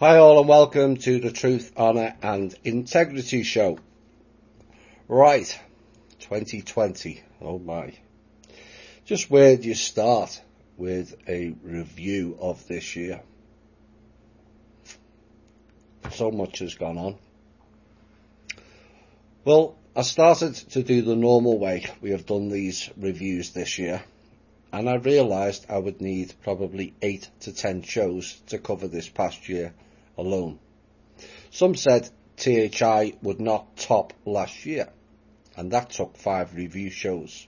Hi all and welcome to the Truth, Honour and Integrity Show. Right, 2020, oh my. Just where do you start with a review of this year? So much has gone on. Well, I started to do the normal way we have done these reviews this year and I realised I would need probably 8 to 10 shows to cover this past year alone. Some said THI would not top last year and that took 5 review shows.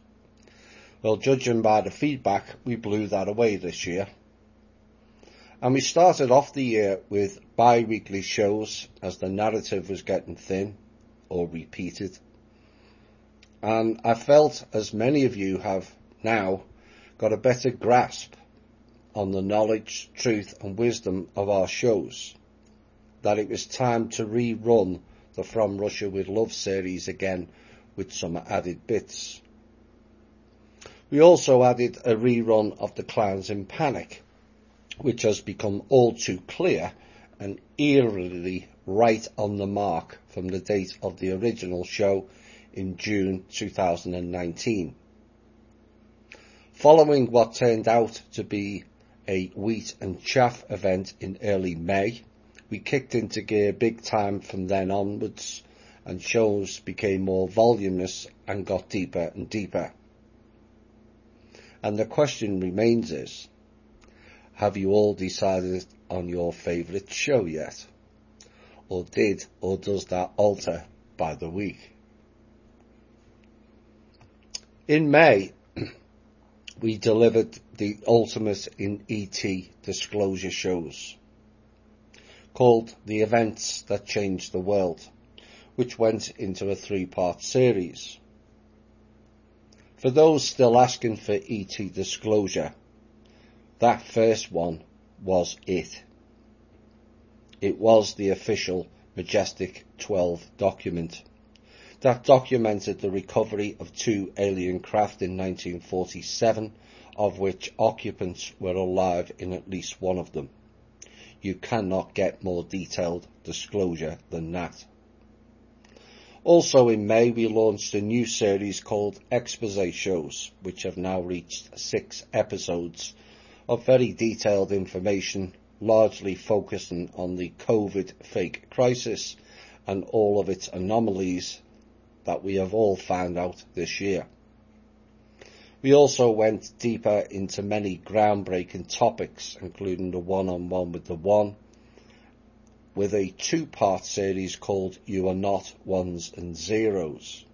Well, judging by the feedback, we blew that away this year. And we started off the year with bi-weekly shows as the narrative was getting thin or repeated. And I felt, as many of you have now, got a better grasp on the knowledge, truth and wisdom of our shows, that it was time to rerun the From Russia with Love series again with some added bits. We also added a rerun of The Clowns in Panic, which has become all too clear and eerily right on the mark from the date of the original show in June 2019. Following what turned out to be a wheat and chaff event in early May, we kicked into gear big time from then onwards and shows became more voluminous and got deeper and deeper. And the question remains is, have you all decided on your favourite show yet? Or did or does that alter by the week? In May, we delivered the ultimate in ET disclosure shows called The Events That Changed the World, which went into a three-part series. For those still asking for ET disclosure, that first one was it. It was the official Majestic 12 document that documented the recovery of two alien craft in 1947, of which occupants were alive in at least one of them. You cannot get more detailed disclosure than that. Also in May, we launched a new series called Expose Shows, which have now reached six episodes of very detailed information, largely focusing on the COVID fake crisis and all of its anomalies that we have all found out this year. We also went deeper into many groundbreaking topics, including the one-on-one with the one, with a two-part series called You Are Not Ones and Zeros.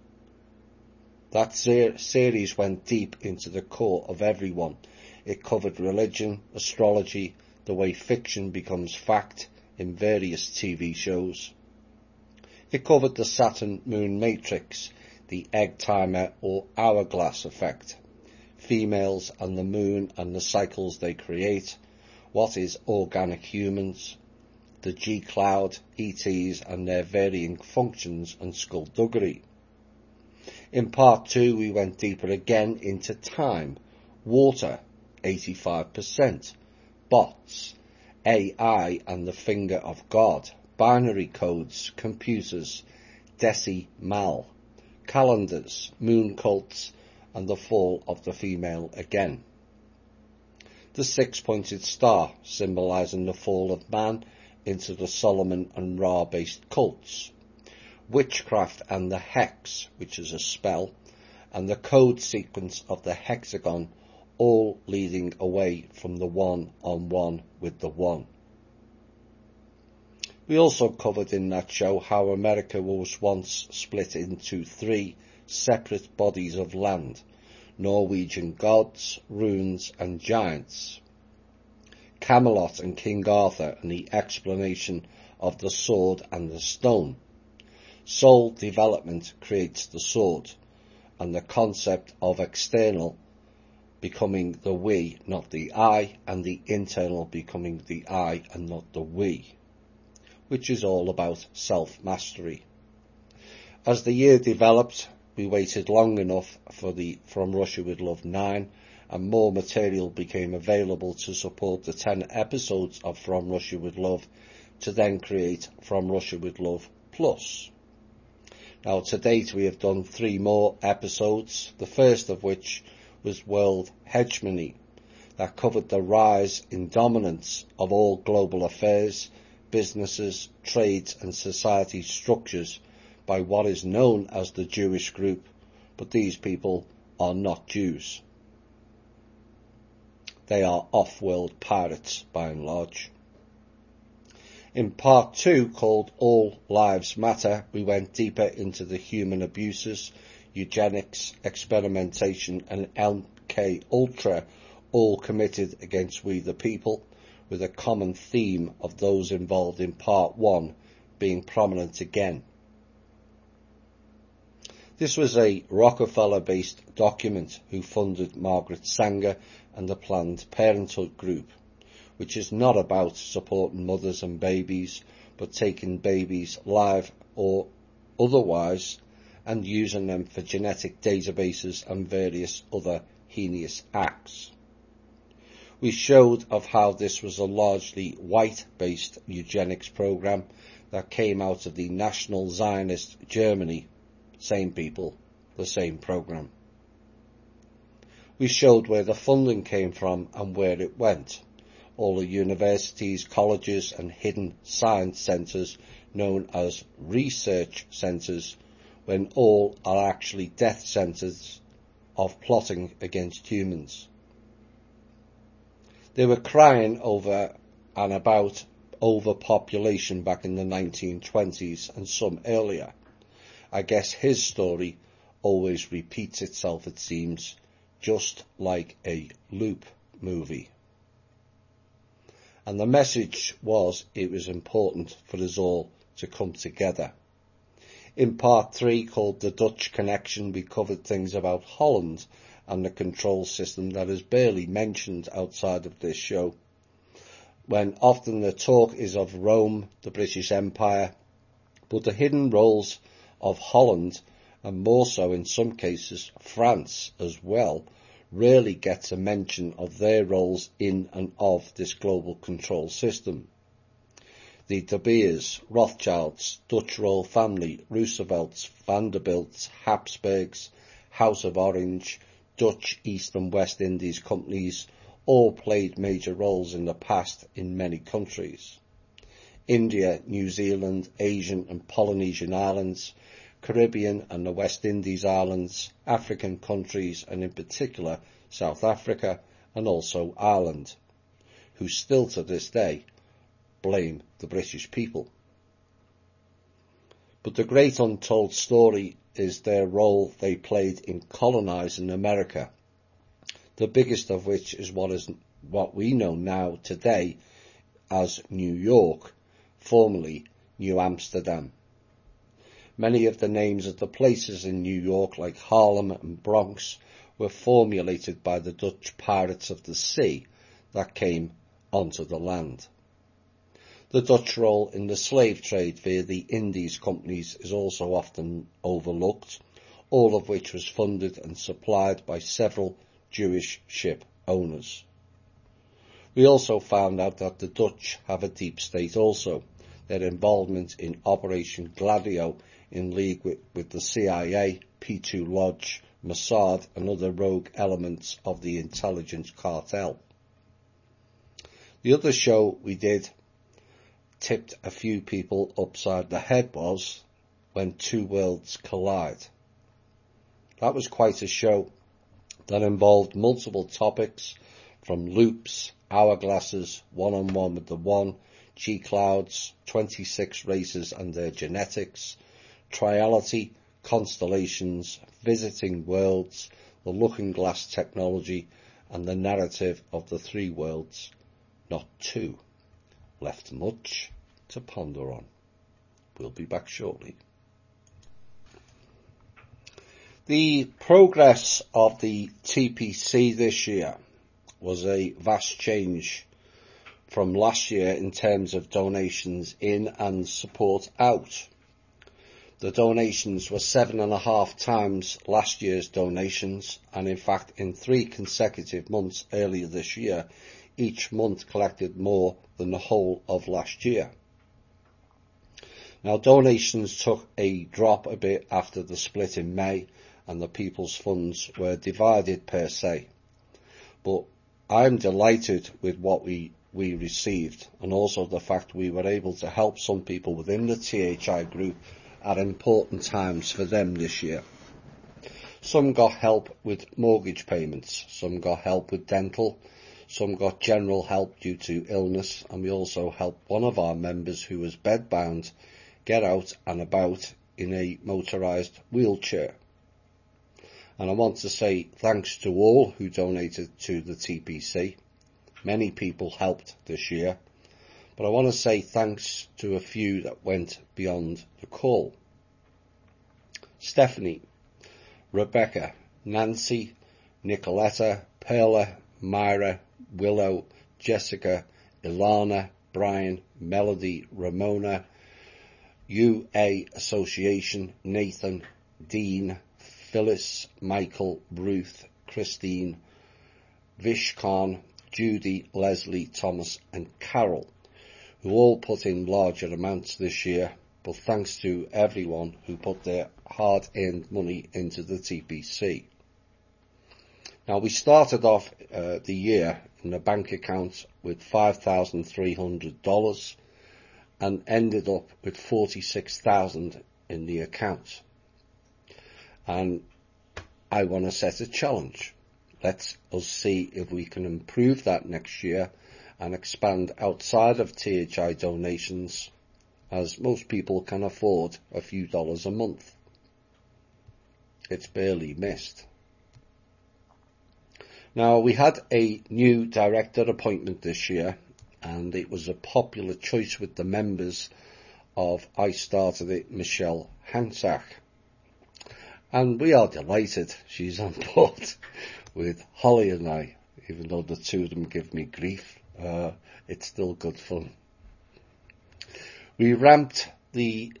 That series went deep into the core of everyone. It covered religion, astrology, the way fiction becomes fact in various TV shows, it covered the Saturn moon matrix, the egg timer or hourglass effect, females and the moon and the cycles they create, what is organic humans, the G cloud, ETs and their varying functions and skullduggery. In part two, we went deeper again into time, water, 85%, bots, AI and the finger of God, binary codes, computers, decimal, calendars, moon cults, and the fall of the female again. The six-pointed star, symbolizing the fall of man into the Solomon and Ra-based cults. Witchcraft and the hex, which is a spell, and the code sequence of the hexagon, all leading away from the one-on-one -on -one with the one. We also covered in that show how America was once split into three separate bodies of land, Norwegian gods, runes and giants, Camelot and King Arthur and the explanation of the sword and the stone. Soul development creates the sword and the concept of external becoming the we, not the I, and the internal becoming the I and not the we which is all about self-mastery. As the year developed, we waited long enough for the From Russia with Love 9 and more material became available to support the 10 episodes of From Russia with Love to then create From Russia with Love Plus. Now to date we have done three more episodes, the first of which was World Hegemony, that covered the rise in dominance of all global affairs, businesses, trades and society structures by what is known as the Jewish group, but these people are not Jews. They are off-world pirates by and large. In part two, called All Lives Matter, we went deeper into the human abuses, eugenics, experimentation and MK Ultra, all committed against we the people, with a common theme of those involved in part one being prominent again. This was a Rockefeller-based document who funded Margaret Sanger and the Planned Parenthood Group which is not about supporting mothers and babies, but taking babies live or otherwise and using them for genetic databases and various other heinous acts. We showed of how this was a largely white-based eugenics program that came out of the National Zionist Germany. Same people, the same program. We showed where the funding came from and where it went all the universities, colleges and hidden science centres known as research centres when all are actually death centres of plotting against humans. They were crying over and about overpopulation back in the 1920s and some earlier. I guess his story always repeats itself, it seems, just like a loop movie and the message was it was important for us all to come together. In part three, called The Dutch Connection, we covered things about Holland and the control system that is barely mentioned outside of this show. When often the talk is of Rome, the British Empire, but the hidden roles of Holland, and more so in some cases France as well, rarely gets a mention of their roles in and of this global control system. The De Beers, Rothschilds, Dutch royal family, Roosevelts, Vanderbilts, Habsburgs, House of Orange, Dutch East and West Indies companies all played major roles in the past in many countries. India, New Zealand, Asian and Polynesian islands Caribbean and the West Indies islands, African countries, and in particular South Africa and also Ireland, who still to this day blame the British people. But the great untold story is their role they played in colonising America, the biggest of which is what is what we know now today as New York, formerly New Amsterdam. Many of the names of the places in New York, like Harlem and Bronx, were formulated by the Dutch pirates of the sea that came onto the land. The Dutch role in the slave trade via the Indies companies is also often overlooked, all of which was funded and supplied by several Jewish ship owners. We also found out that the Dutch have a deep state also. Their involvement in Operation Gladio in league with, with the CIA, P2 Lodge, Mossad and other rogue elements of the intelligence cartel. The other show we did tipped a few people upside the head was when two worlds collide. That was quite a show that involved multiple topics from loops, hourglasses, one-on-one with the one, G-clouds, 26 races and their genetics, triality, constellations, visiting worlds, the looking glass technology, and the narrative of the three worlds, not two. Left much to ponder on. We'll be back shortly. The progress of the TPC this year was a vast change from last year in terms of donations in and support out. The donations were seven and a half times last year's donations, and in fact, in three consecutive months earlier this year, each month collected more than the whole of last year. Now donations took a drop a bit after the split in May and the People's Funds were divided per se. But I'm delighted with what we, we received and also the fact we were able to help some people within the THI group at important times for them this year. Some got help with mortgage payments, some got help with dental, some got general help due to illness, and we also helped one of our members who was bedbound get out and about in a motorised wheelchair. And I want to say thanks to all who donated to the TPC. Many people helped this year, but I want to say thanks to a few that went beyond the call. Stephanie, Rebecca, Nancy, Nicoletta, Perla, Myra, Willow, Jessica, Ilana, Brian, Melody, Ramona, UA Association, Nathan, Dean, Phyllis, Michael, Ruth, Christine, Vishkan, Judy, Leslie, Thomas and Carol, who all put in larger amounts this year, but thanks to everyone who put their hard-earned money into the TPC. Now we started off uh, the year in a bank account with $5,300 and ended up with 46,000 in the account. And I want to set a challenge. Let's us see if we can improve that next year and expand outside of THI donations as most people can afford a few dollars a month. It's barely missed. Now we had a new director appointment this year and it was a popular choice with the members of I Started It, Michelle Hansack. And we are delighted she's on board with Holly and I, even though the two of them give me grief. Uh, it's still good fun. We ramped the,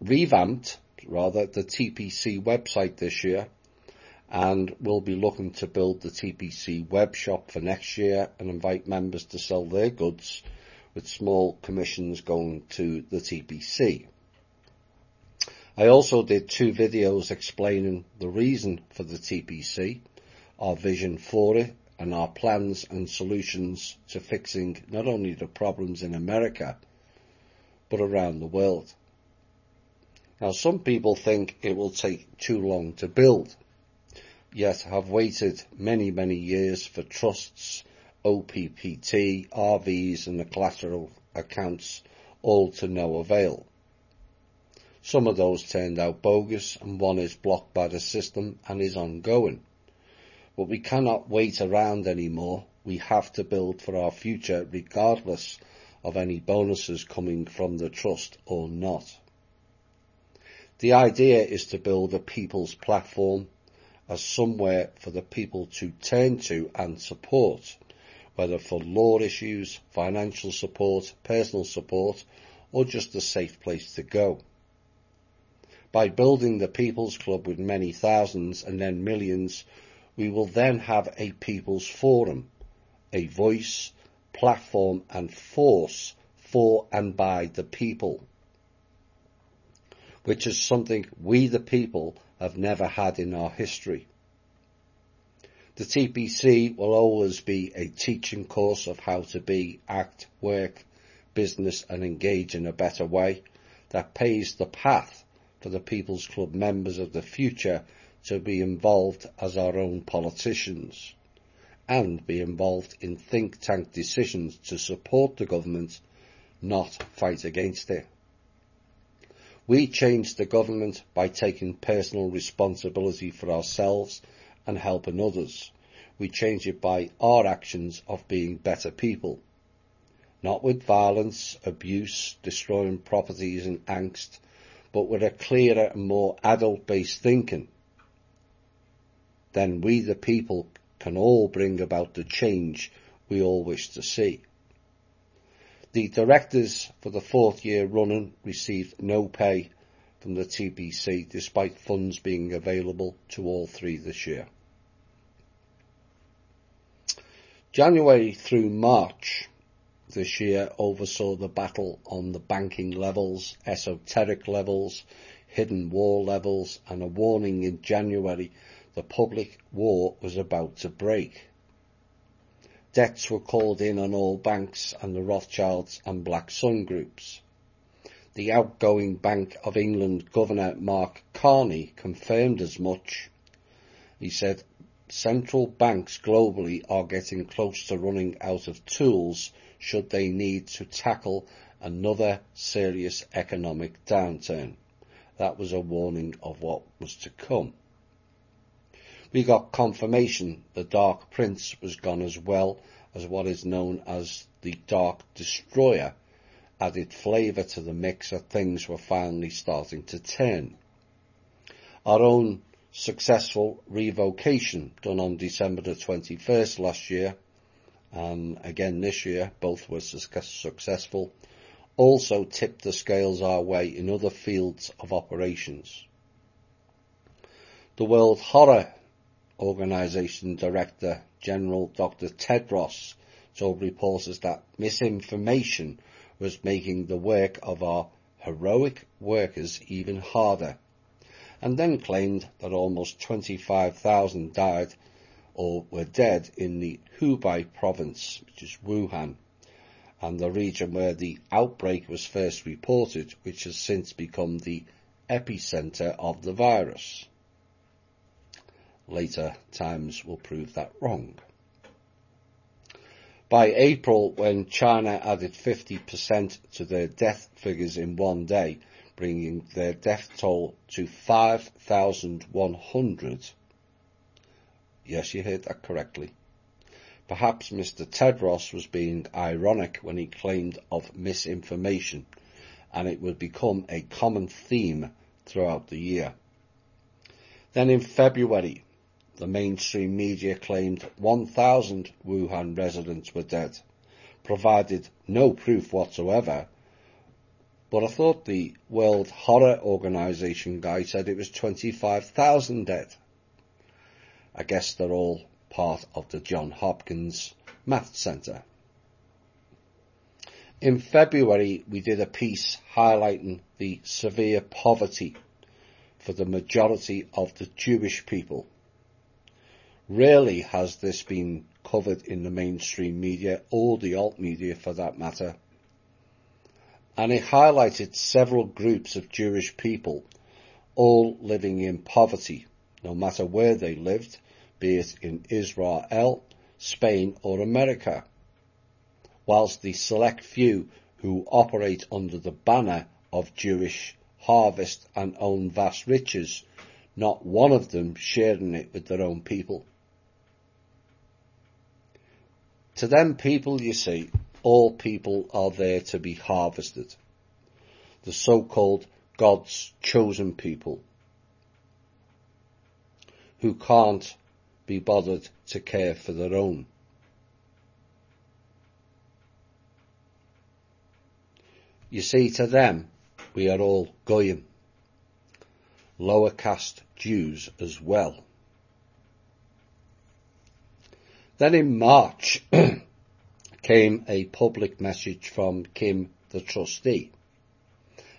revamped rather, the TPC website this year and we'll be looking to build the TPC web shop for next year and invite members to sell their goods with small commissions going to the TPC. I also did two videos explaining the reason for the TPC, our vision for it, and our plans and solutions to fixing not only the problems in America, but around the world. Now some people think it will take too long to build yet have waited many, many years for trusts, OPPT, RVs and the collateral accounts all to no avail. Some of those turned out bogus and one is blocked by the system and is ongoing. But we cannot wait around anymore. We have to build for our future regardless of any bonuses coming from the trust or not. The idea is to build a people's platform as somewhere for the people to turn to and support, whether for law issues, financial support, personal support, or just a safe place to go. By building the People's Club with many thousands and then millions, we will then have a People's Forum, a voice, platform and force for and by the people, which is something we the people have never had in our history. The TPC will always be a teaching course of how to be, act, work, business and engage in a better way that paves the path for the People's Club members of the future to be involved as our own politicians and be involved in think tank decisions to support the government, not fight against it. We change the government by taking personal responsibility for ourselves and helping others. We change it by our actions of being better people. Not with violence, abuse, destroying properties and angst, but with a clearer and more adult-based thinking. Then we the people can all bring about the change we all wish to see. The directors for the fourth year running received no pay from the TPC despite funds being available to all three this year. January through March, this year oversaw the battle on the banking levels, esoteric levels, hidden war levels, and a warning in January the public war was about to break. Debts were called in on all banks and the Rothschilds and Black Sun groups. The outgoing Bank of England Governor Mark Carney confirmed as much. He said central banks globally are getting close to running out of tools should they need to tackle another serious economic downturn. That was a warning of what was to come. We got confirmation the Dark Prince was gone as well as what is known as the Dark Destroyer added flavour to the mix that things were finally starting to turn. Our own successful revocation done on December the 21st last year and again this year, both were successful, also tipped the scales our way in other fields of operations. The World Horror Organization Director General Dr. Tedros told reporters that misinformation was making the work of our heroic workers even harder, and then claimed that almost 25,000 died or were dead in the Hubei province, which is Wuhan, and the region where the outbreak was first reported, which has since become the epicenter of the virus. Later times will prove that wrong. By April, when China added 50% to their death figures in one day, bringing their death toll to 5,100. Yes, you heard that correctly. Perhaps Mr. Tedros was being ironic when he claimed of misinformation, and it would become a common theme throughout the year. Then in February, the mainstream media claimed 1,000 Wuhan residents were dead, provided no proof whatsoever. But I thought the World Horror Organization guy said it was 25,000 dead. I guess they're all part of the John Hopkins Math Centre. In February, we did a piece highlighting the severe poverty for the majority of the Jewish people Rarely has this been covered in the mainstream media or the alt media for that matter. And it highlighted several groups of Jewish people all living in poverty, no matter where they lived, be it in Israel, Spain or America. Whilst the select few who operate under the banner of Jewish harvest and own vast riches, not one of them sharing it with their own people. To them people, you see, all people are there to be harvested. The so-called God's chosen people who can't be bothered to care for their own. You see, to them, we are all goyim, lower caste Jews as well. Then in March came a public message from Kim, the trustee.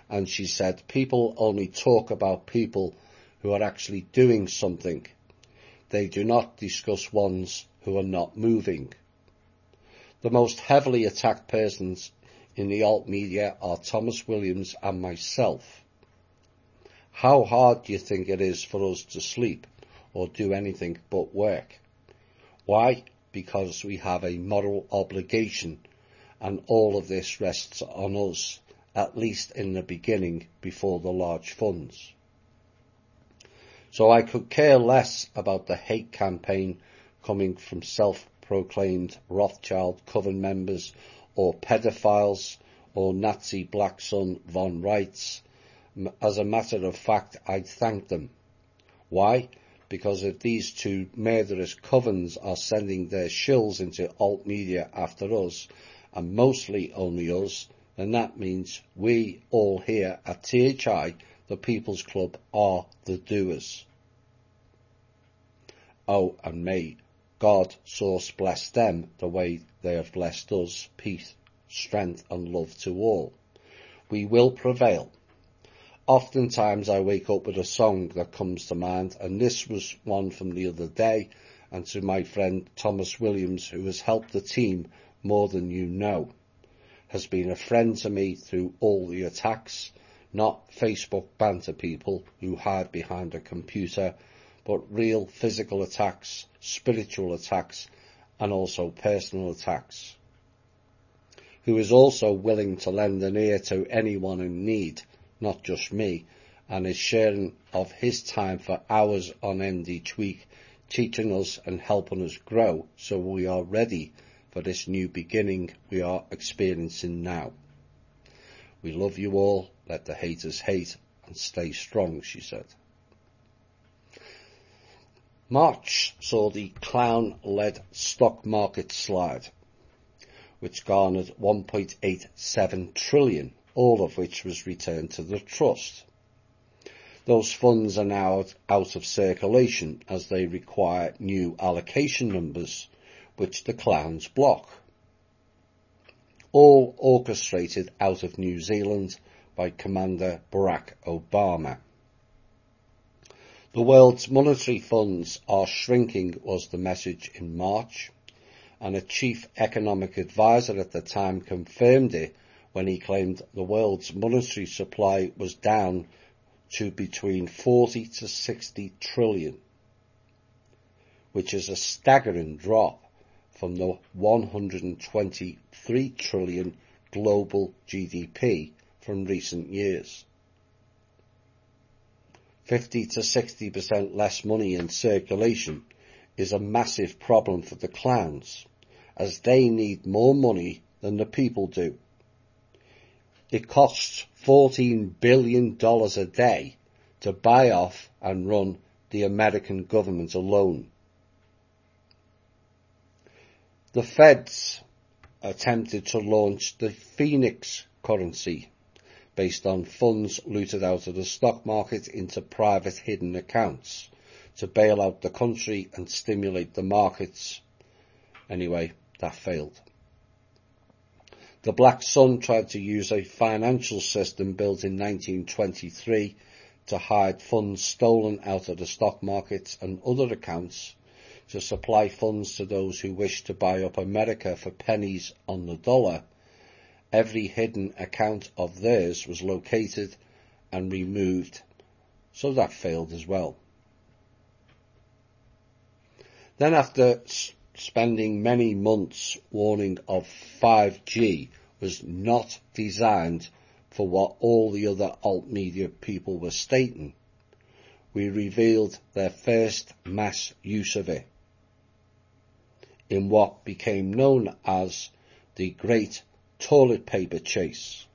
And she said, people only talk about people who are actually doing something. They do not discuss ones who are not moving. The most heavily attacked persons in the alt media are Thomas Williams and myself. How hard do you think it is for us to sleep or do anything but work? Why? Because we have a moral obligation and all of this rests on us, at least in the beginning before the large funds. So I could care less about the hate campaign coming from self-proclaimed Rothschild coven members or pedophiles or Nazi black sun von Reitz. As a matter of fact, I'd thank them. Why? Because if these two murderous covens are sending their shills into alt media after us, and mostly only us, then that means we all here at THI, the People's Club, are the doers. Oh, and may God source bless them the way they have blessed us. Peace, strength and love to all. We will prevail. Oftentimes I wake up with a song that comes to mind and this was one from the other day and to my friend Thomas Williams who has helped the team more than you know, has been a friend to me through all the attacks, not Facebook banter people who hide behind a computer, but real physical attacks, spiritual attacks, and also personal attacks. Who is also willing to lend an ear to anyone in need, not just me, and is sharing of his time for hours on end each week, teaching us and helping us grow so we are ready for this new beginning we are experiencing now. We love you all, let the haters hate, and stay strong, she said. March saw the clown-led stock market slide, which garnered 1.87 trillion, all of which was returned to the trust. Those funds are now out of circulation as they require new allocation numbers which the clowns block. All orchestrated out of New Zealand by Commander Barack Obama. The world's monetary funds are shrinking was the message in March, and a chief economic advisor at the time confirmed it when he claimed the world's monetary supply was down to between 40 to 60 trillion, which is a staggering drop from the 123 trillion global GDP from recent years. 50 to 60% less money in circulation is a massive problem for the clowns, as they need more money than the people do. It costs $14 billion a day to buy off and run the American government alone. The feds attempted to launch the Phoenix currency based on funds looted out of the stock market into private hidden accounts to bail out the country and stimulate the markets. Anyway, that failed. The Black Sun tried to use a financial system built in 1923 to hide funds stolen out of the stock markets and other accounts to supply funds to those who wished to buy up America for pennies on the dollar, every hidden account of theirs was located and removed, so that failed as well. Then after spending many months warning of 5G was not designed for what all the other alt media people were stating, we revealed their first mass use of it in what became known as the Great Toilet Paper Chase.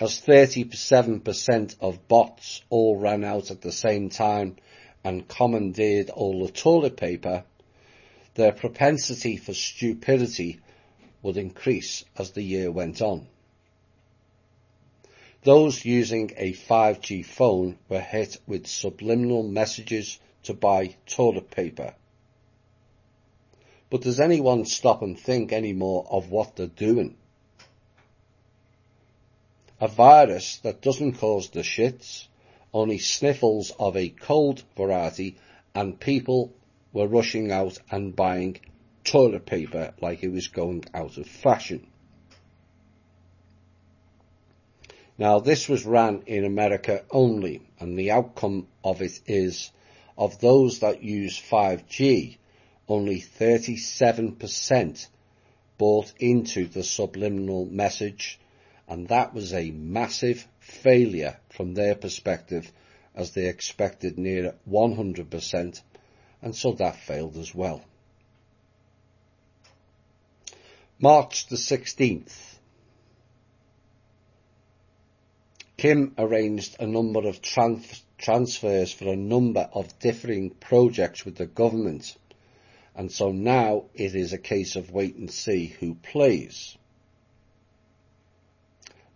As 37% of bots all ran out at the same time and commandeered all the toilet paper, their propensity for stupidity would increase as the year went on. Those using a 5G phone were hit with subliminal messages to buy toilet paper. But does anyone stop and think anymore of what they're doing? A virus that doesn't cause the shits, only sniffles of a cold variety and people were rushing out and buying toilet paper like it was going out of fashion. Now this was ran in America only and the outcome of it is of those that use 5G only 37% bought into the subliminal message, and that was a massive failure from their perspective as they expected near 100%, and so that failed as well. March the 16th. Kim arranged a number of transfers for a number of differing projects with the government and so now it is a case of wait and see who plays.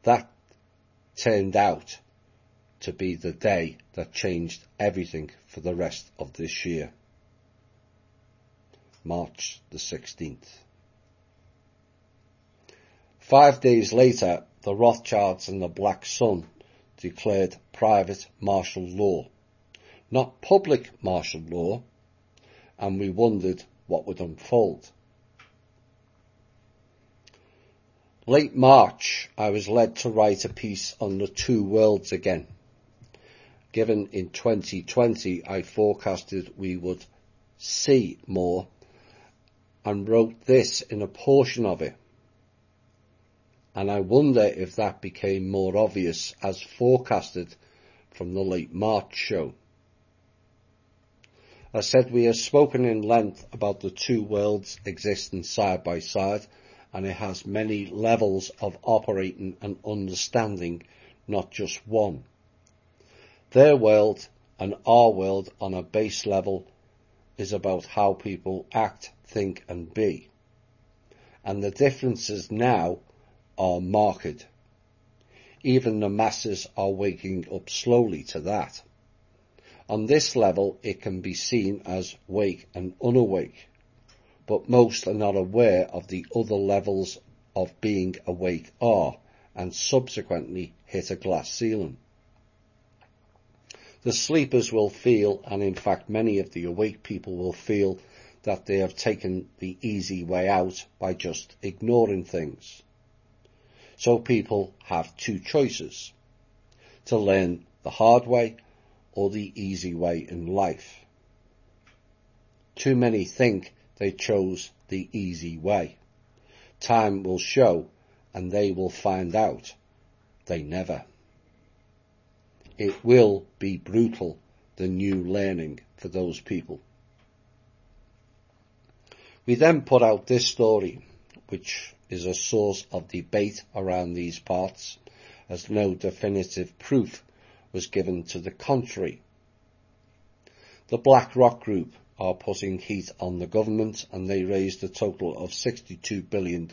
That turned out to be the day that changed everything for the rest of this year. March the 16th. Five days later, the Rothschilds and the Black Sun declared private martial law, not public martial law, and we wondered what would unfold. Late March, I was led to write a piece on the two worlds again. Given in 2020, I forecasted we would see more and wrote this in a portion of it. And I wonder if that became more obvious as forecasted from the late March show. I said we have spoken in length about the two worlds existing side by side and it has many levels of operating and understanding, not just one. Their world and our world on a base level is about how people act, think and be. And the differences now are marked. Even the masses are waking up slowly to that. On this level, it can be seen as wake and unawake, but most are not aware of the other levels of being awake are, and subsequently hit a glass ceiling. The sleepers will feel, and in fact many of the awake people will feel, that they have taken the easy way out by just ignoring things. So people have two choices. To learn the hard way or the easy way in life. Too many think they chose the easy way. Time will show and they will find out. They never. It will be brutal, the new learning for those people. We then put out this story, which is a source of debate around these parts, as no definitive proof was given to the contrary. The Black Rock Group are putting heat on the government and they raised a total of $62 billion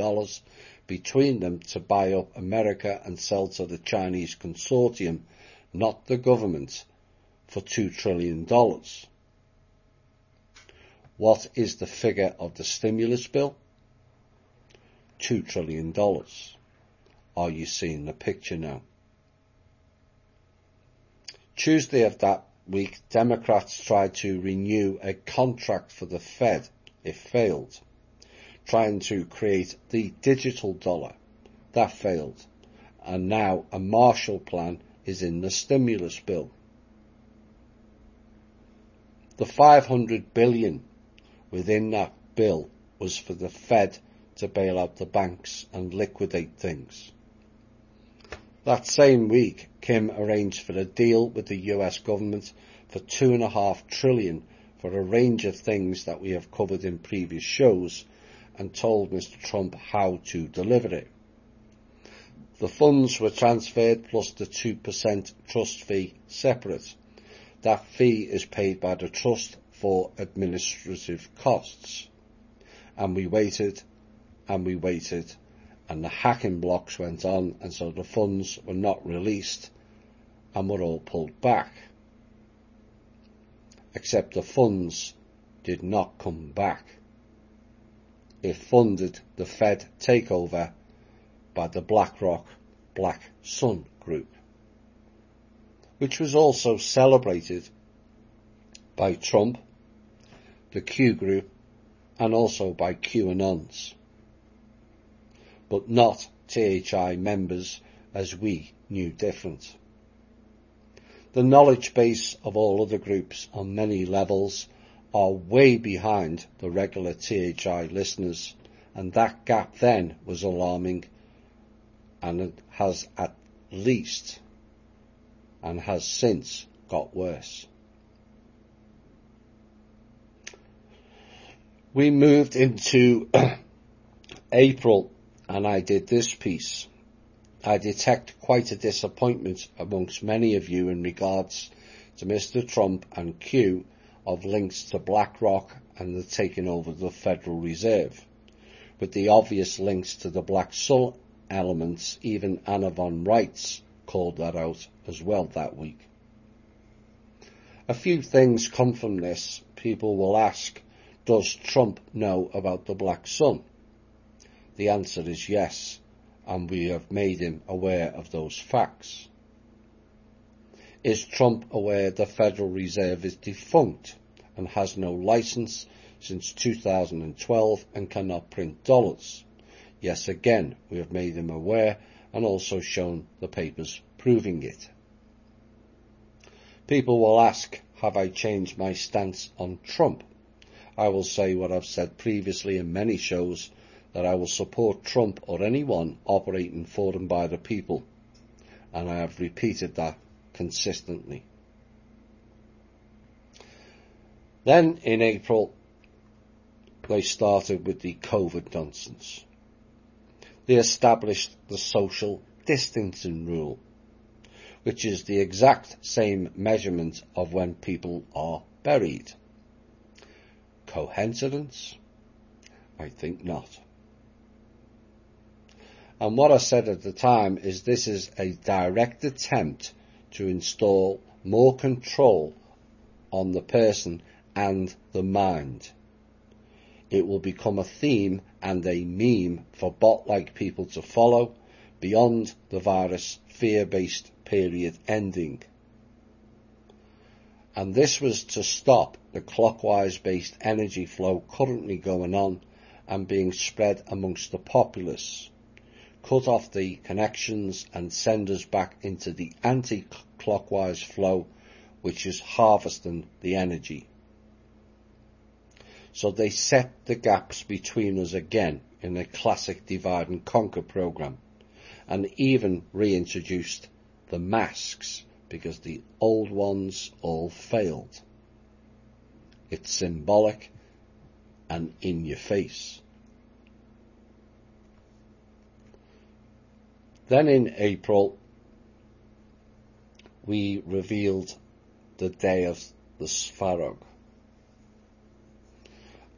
between them to buy up America and sell to the Chinese consortium not the government, for $2 trillion. What is the figure of the stimulus bill? $2 trillion. Are you seeing the picture now? Tuesday of that week, Democrats tried to renew a contract for the Fed. It failed. Trying to create the digital dollar. That failed. And now a Marshall Plan is in the stimulus bill. The 500 billion within that bill was for the Fed to bail out the banks and liquidate things. That same week, Kim arranged for a deal with the US government for two and a half trillion for a range of things that we have covered in previous shows and told Mr Trump how to deliver it. The funds were transferred plus the 2% trust fee separate. That fee is paid by the trust for administrative costs. And we waited and we waited and the hacking blocks went on and so the funds were not released and were all pulled back. Except the funds did not come back. It funded the Fed takeover by the BlackRock Black Sun Group, which was also celebrated by Trump, the Q Group, and also by QAnons, but not THI members as we knew different. The knowledge base of all other groups on many levels are way behind the regular THI listeners and that gap then was alarming and it has at least and has since got worse. We moved into April and I did this piece. I detect quite a disappointment amongst many of you in regards to Mr. Trump and Q of links to BlackRock and the taking over the Federal Reserve, with the obvious links to the Black Sun elements, even Anna von Reitz called that out as well that week. A few things come from this. People will ask, does Trump know about the Black Sun? The answer is yes, and we have made him aware of those facts. Is Trump aware the Federal Reserve is defunct and has no license since 2012 and cannot print dollars? Yes, again, we have made him aware and also shown the papers proving it. People will ask, have I changed my stance on Trump? I will say what I've said previously in many shows that I will support Trump or anyone operating for and by the people. And I have repeated that consistently. Then in April, they started with the COVID nonsense. They established the social distancing rule, which is the exact same measurement of when people are buried. Coincidence? I think not. And what I said at the time is this is a direct attempt to install more control on the person and the mind. It will become a theme and a meme for bot-like people to follow beyond the virus fear-based period ending. And this was to stop the clockwise based energy flow currently going on and being spread amongst the populace cut off the connections and send us back into the anti-clockwise flow, which is harvesting the energy. So they set the gaps between us again in a classic divide and conquer program and even reintroduced the masks because the old ones all failed. It's symbolic and in your face. Then in April, we revealed the day of the Svarog.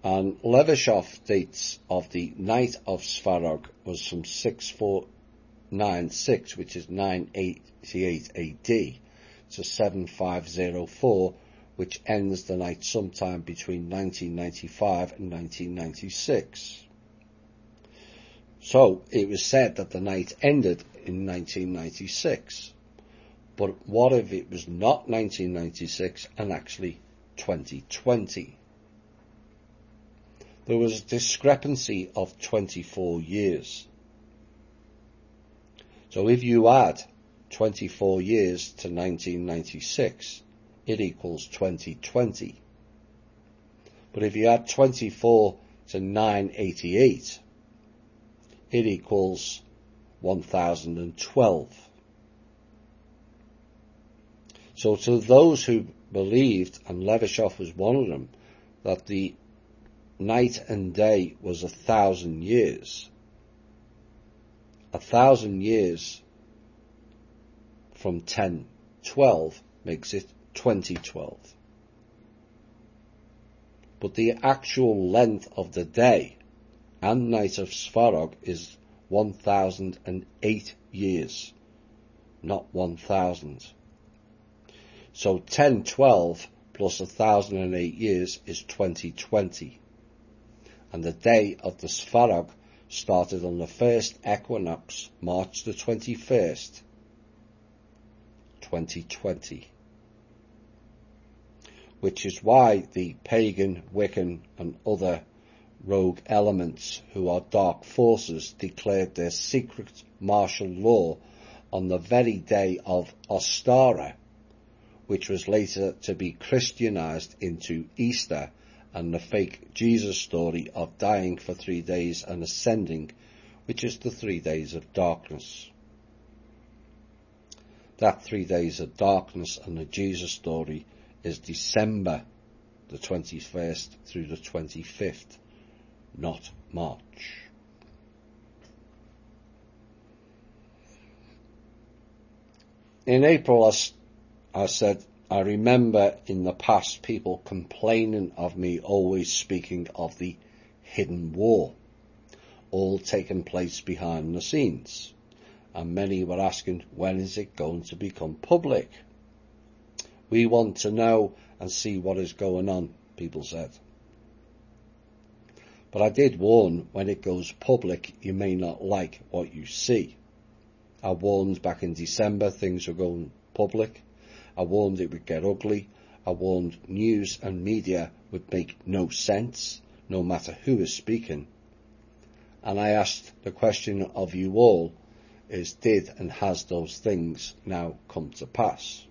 And Levashov dates of the night of Svarog was from 6496, which is 988 AD, to 7504, which ends the night sometime between 1995 and 1996. So it was said that the night ended in 1996. But what if it was not 1996 and actually 2020? There was a discrepancy of 24 years. So if you add 24 years to 1996, it equals 2020. But if you add 24 to 988, it equals 1012. So to those who believed, and Levashov was one of them, that the night and day was a thousand years, a thousand years from 1012 makes it 2012. But the actual length of the day and night of Svarog is 1008 years, not 1000. So 1012 plus 1008 years is 2020. And the day of the Svarog started on the first equinox, March the 21st, 2020. Which is why the pagan, Wiccan and other rogue elements who are dark forces declared their secret martial law on the very day of Ostara, which was later to be Christianized into Easter and the fake Jesus story of dying for three days and ascending, which is the three days of darkness. That three days of darkness and the Jesus story is December the 21st through the 25th not March. In April, I, I said, I remember in the past people complaining of me always speaking of the hidden war, all taking place behind the scenes. And many were asking, when is it going to become public? We want to know and see what is going on, people said. But I did warn when it goes public, you may not like what you see. I warned back in December things were going public. I warned it would get ugly. I warned news and media would make no sense, no matter who is speaking. And I asked the question of you all is did and has those things now come to pass?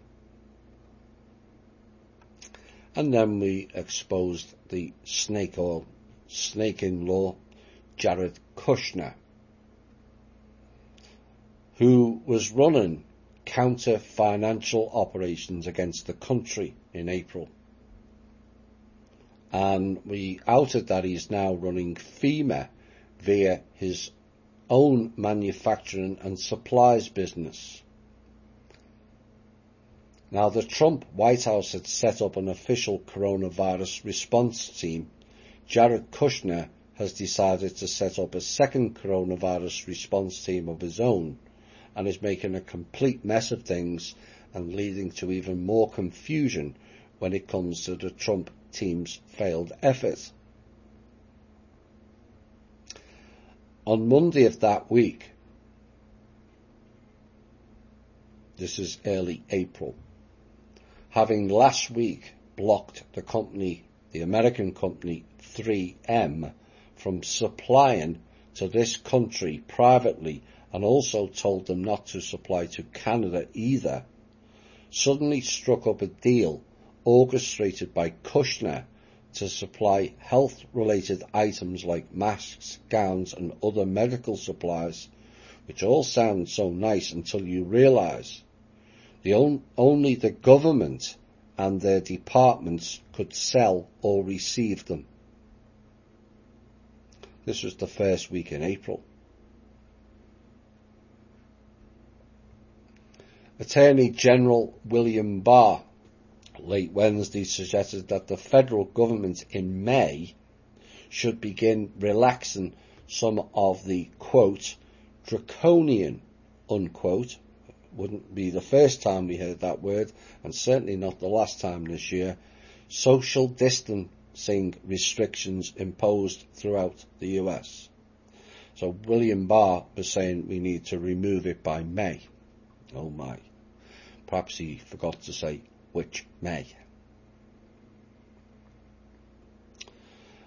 And then we exposed the snake oil, snake in law, Jared Kushner, who was running counter financial operations against the country in April. And we outed that he's now running FEMA via his own manufacturing and supplies business. Now, the Trump White House had set up an official coronavirus response team. Jared Kushner has decided to set up a second coronavirus response team of his own and is making a complete mess of things and leading to even more confusion when it comes to the Trump team's failed effort. On Monday of that week, this is early April, having last week blocked the company, the American company 3M, from supplying to this country privately and also told them not to supply to Canada either, suddenly struck up a deal orchestrated by Kushner to supply health related items like masks, gowns and other medical supplies, which all sound so nice until you realise the on, only the government and their departments could sell or receive them. This was the first week in April. Attorney General William Barr late Wednesday suggested that the federal government in May should begin relaxing some of the quote draconian unquote wouldn't be the first time we heard that word and certainly not the last time this year social distancing restrictions imposed throughout the US. So William Barr was saying we need to remove it by May. Oh my. Perhaps he forgot to say which May.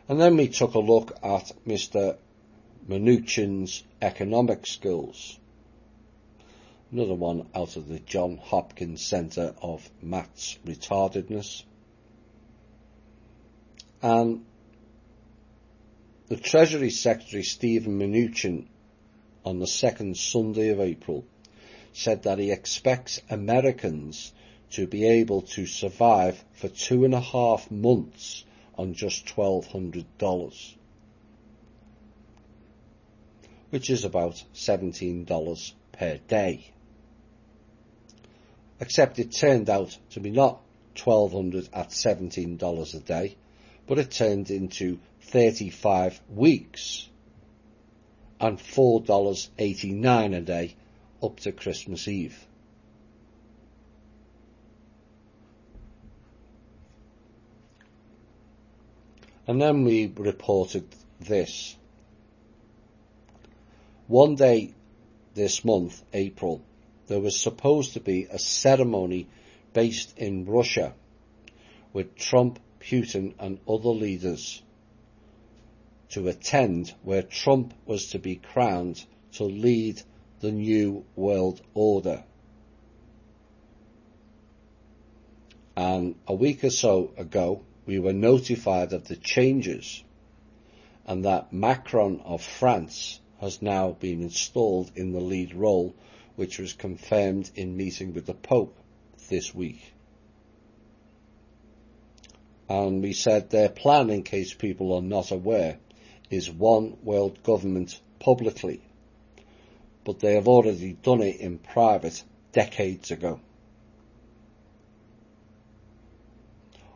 And then we took a look at Mr. Mnuchin's economic skills. Another one out of the John Hopkins Centre of Maths Retardedness. And the Treasury Secretary Stephen Mnuchin on the second Sunday of April said that he expects Americans to be able to survive for two and a half months on just $1,200, which is about $17 per day. Except it turned out to be not 1200 at $17 a day, but it turned into 35 weeks and $4.89 a day up to Christmas Eve. And then we reported this. One day this month, April, there was supposed to be a ceremony based in Russia with Trump, Putin and other leaders to attend where Trump was to be crowned to lead the new world order. And a week or so ago, we were notified of the changes and that Macron of France has now been installed in the lead role, which was confirmed in meeting with the Pope this week. And we said their plan, in case people are not aware, is one world government publicly but they have already done it in private decades ago.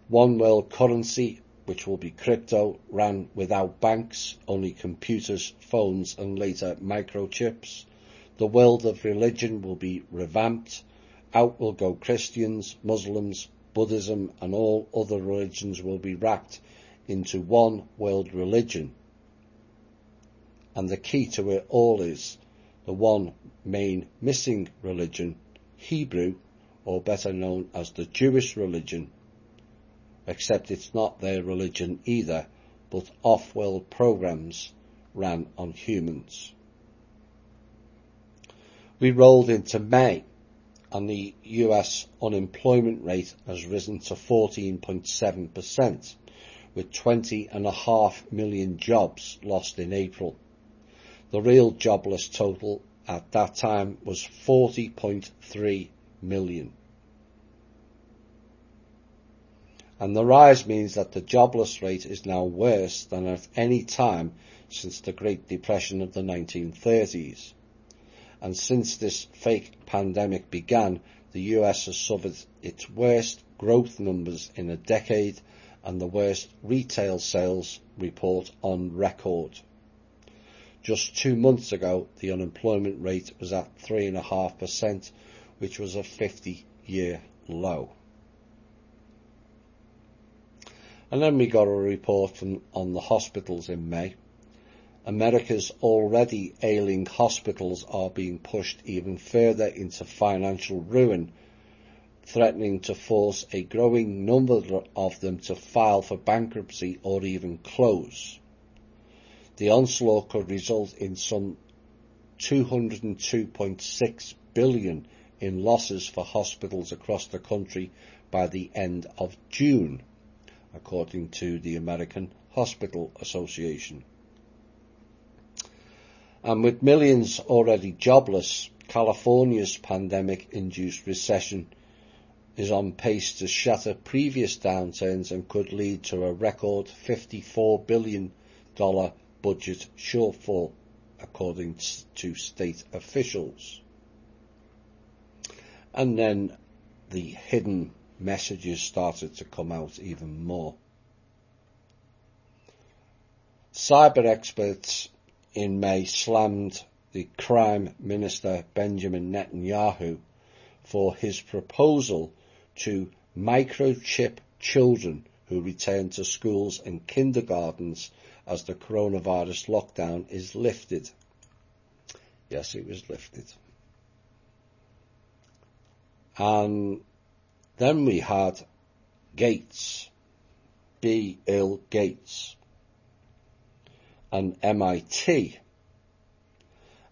One world currency, which will be crypto, ran without banks, only computers, phones and later microchips. The world of religion will be revamped. Out will go Christians, Muslims, Buddhism and all other religions will be wrapped into one world religion. And the key to it all is the one main missing religion, Hebrew, or better known as the Jewish religion, except it's not their religion either, but off-world programs ran on humans. We rolled into May and the US unemployment rate has risen to 14.7% with 20.5 million jobs lost in April. The real jobless total at that time was 40.3 million. And the rise means that the jobless rate is now worse than at any time since the Great Depression of the 1930s. And since this fake pandemic began, the US has suffered its worst growth numbers in a decade and the worst retail sales report on record. Just two months ago, the unemployment rate was at 3.5%, which was a 50 year low. And then we got a report from, on the hospitals in May. America's already ailing hospitals are being pushed even further into financial ruin, threatening to force a growing number of them to file for bankruptcy or even close. The onslaught could result in some 202.6 billion in losses for hospitals across the country by the end of June, according to the American Hospital Association. And with millions already jobless, California's pandemic-induced recession is on pace to shatter previous downturns and could lead to a record $54 billion budget shortfall, according to state officials. And then the hidden messages started to come out even more. Cyber experts in May slammed the Crime Minister Benjamin Netanyahu for his proposal to microchip children who return to schools and kindergartens as the coronavirus lockdown is lifted. Yes, it was lifted. And then we had Gates, Bill Gates, and MIT,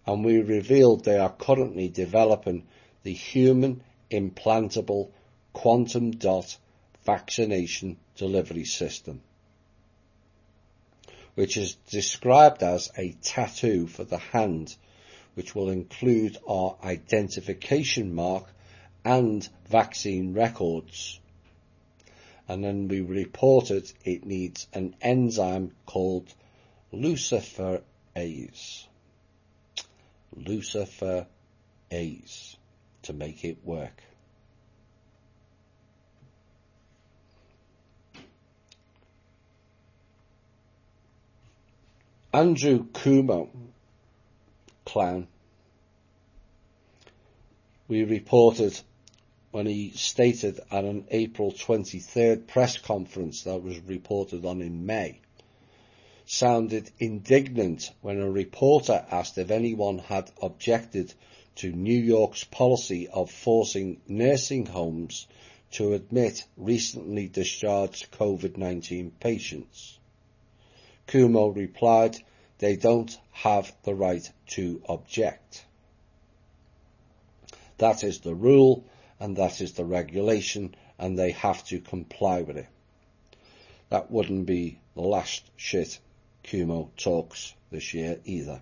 and we revealed they are currently developing the human implantable quantum dot vaccination delivery system, which is described as a tattoo for the hand, which will include our identification mark and vaccine records. And then we reported it needs an enzyme called luciferase. Luciferase to make it work. Andrew Cuomo, clown, we reported when he stated at an April 23rd press conference that was reported on in May sounded indignant when a reporter asked if anyone had objected to New York's policy of forcing nursing homes to admit recently discharged COVID-19 patients. Cuomo replied, they don't have the right to object. That is the rule and that is the regulation and they have to comply with it. That wouldn't be the last shit Cuomo talks this year either.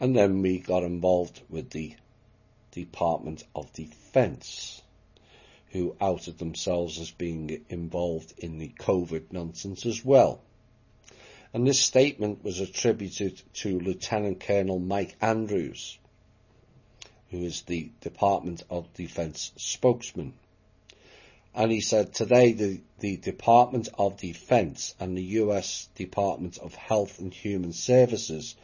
And then we got involved with the Department of Defense, who outed themselves as being involved in the COVID nonsense as well. And this statement was attributed to Lieutenant Colonel Mike Andrews, who is the Department of Defense spokesman. And he said today the, the Department of Defense and the US Department of Health and Human Services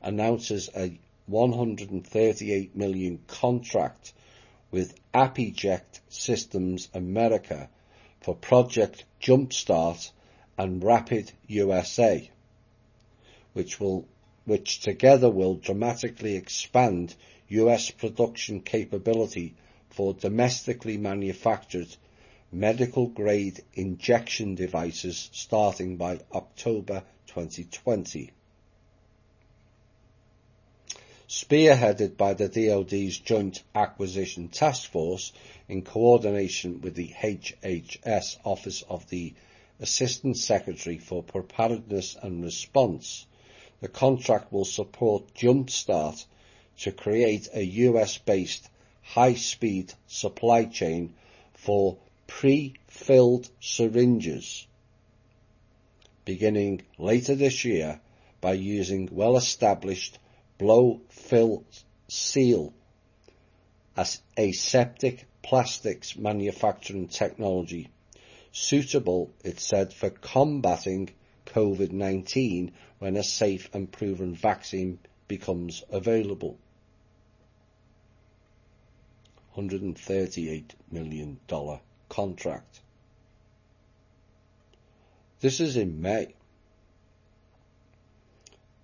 announces a 138 million contract with Apiject Systems America for Project Jumpstart and Rapid USA, which will which together will dramatically expand US production capability for domestically manufactured medical grade injection devices starting by October 2020. Spearheaded by the DoD's Joint Acquisition Task Force in coordination with the HHS Office of the Assistant Secretary for Preparedness and Response, the contract will support Jumpstart to create a US-based high-speed supply chain for pre-filled syringes beginning later this year by using well-established blow fill seal as aseptic plastics manufacturing technology suitable, it said, for combating COVID-19 when a safe and proven vaccine becomes available. $138 million contract. This is in May.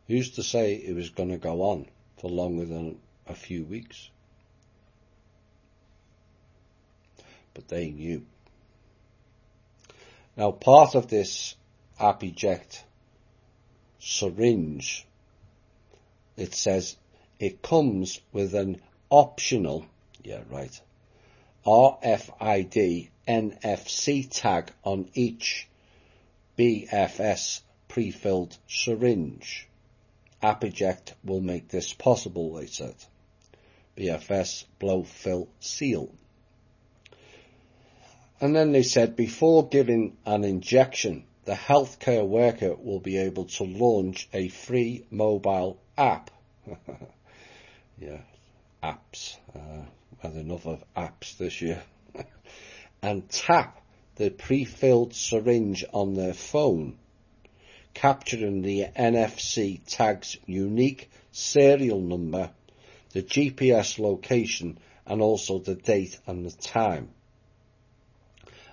Who's to say it was going to go on for longer than a few weeks? But they knew. Now part of this Apiject syringe, it says it comes with an optional, yeah right, RFID NFC tag on each BFS pre-filled syringe. Apiject will make this possible, they said. BFS blow fill seal. And then they said before giving an injection, the healthcare worker will be able to launch a free mobile app. yeah, apps. Uh, had enough of apps this year. and tap the pre-filled syringe on their phone, capturing the NFC tag's unique serial number, the GPS location, and also the date and the time.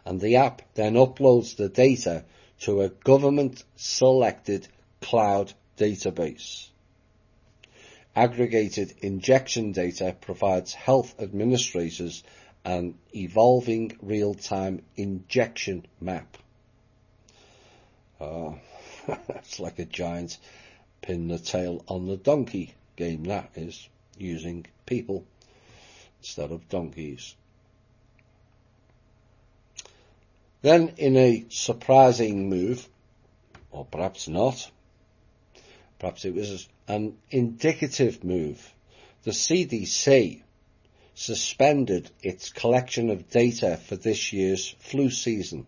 And the app then uploads the data to a government selected cloud database. Aggregated injection data provides health administrators an evolving real-time injection map. Uh, it's like a giant pin the tail on the donkey game that is, using people instead of donkeys. Then in a surprising move, or perhaps not, perhaps it was an indicative move, the CDC suspended its collection of data for this year's flu season,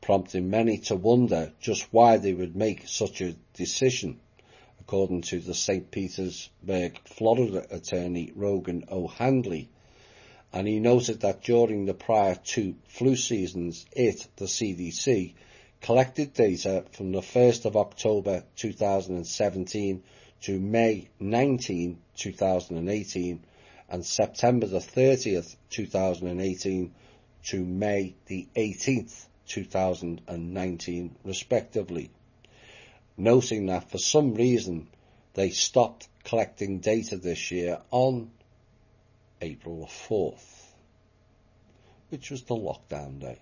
prompting many to wonder just why they would make such a decision, according to the St. Petersburg, Florida attorney Rogan O'Handley, and he noted that during the prior two flu seasons, it, the CDC, collected data from the 1st of October 2017 to May 19, 2018, and September the 30th, 2018 to May the 18th, 2019 respectively, noting that for some reason they stopped collecting data this year on April the 4th, which was the lockdown day.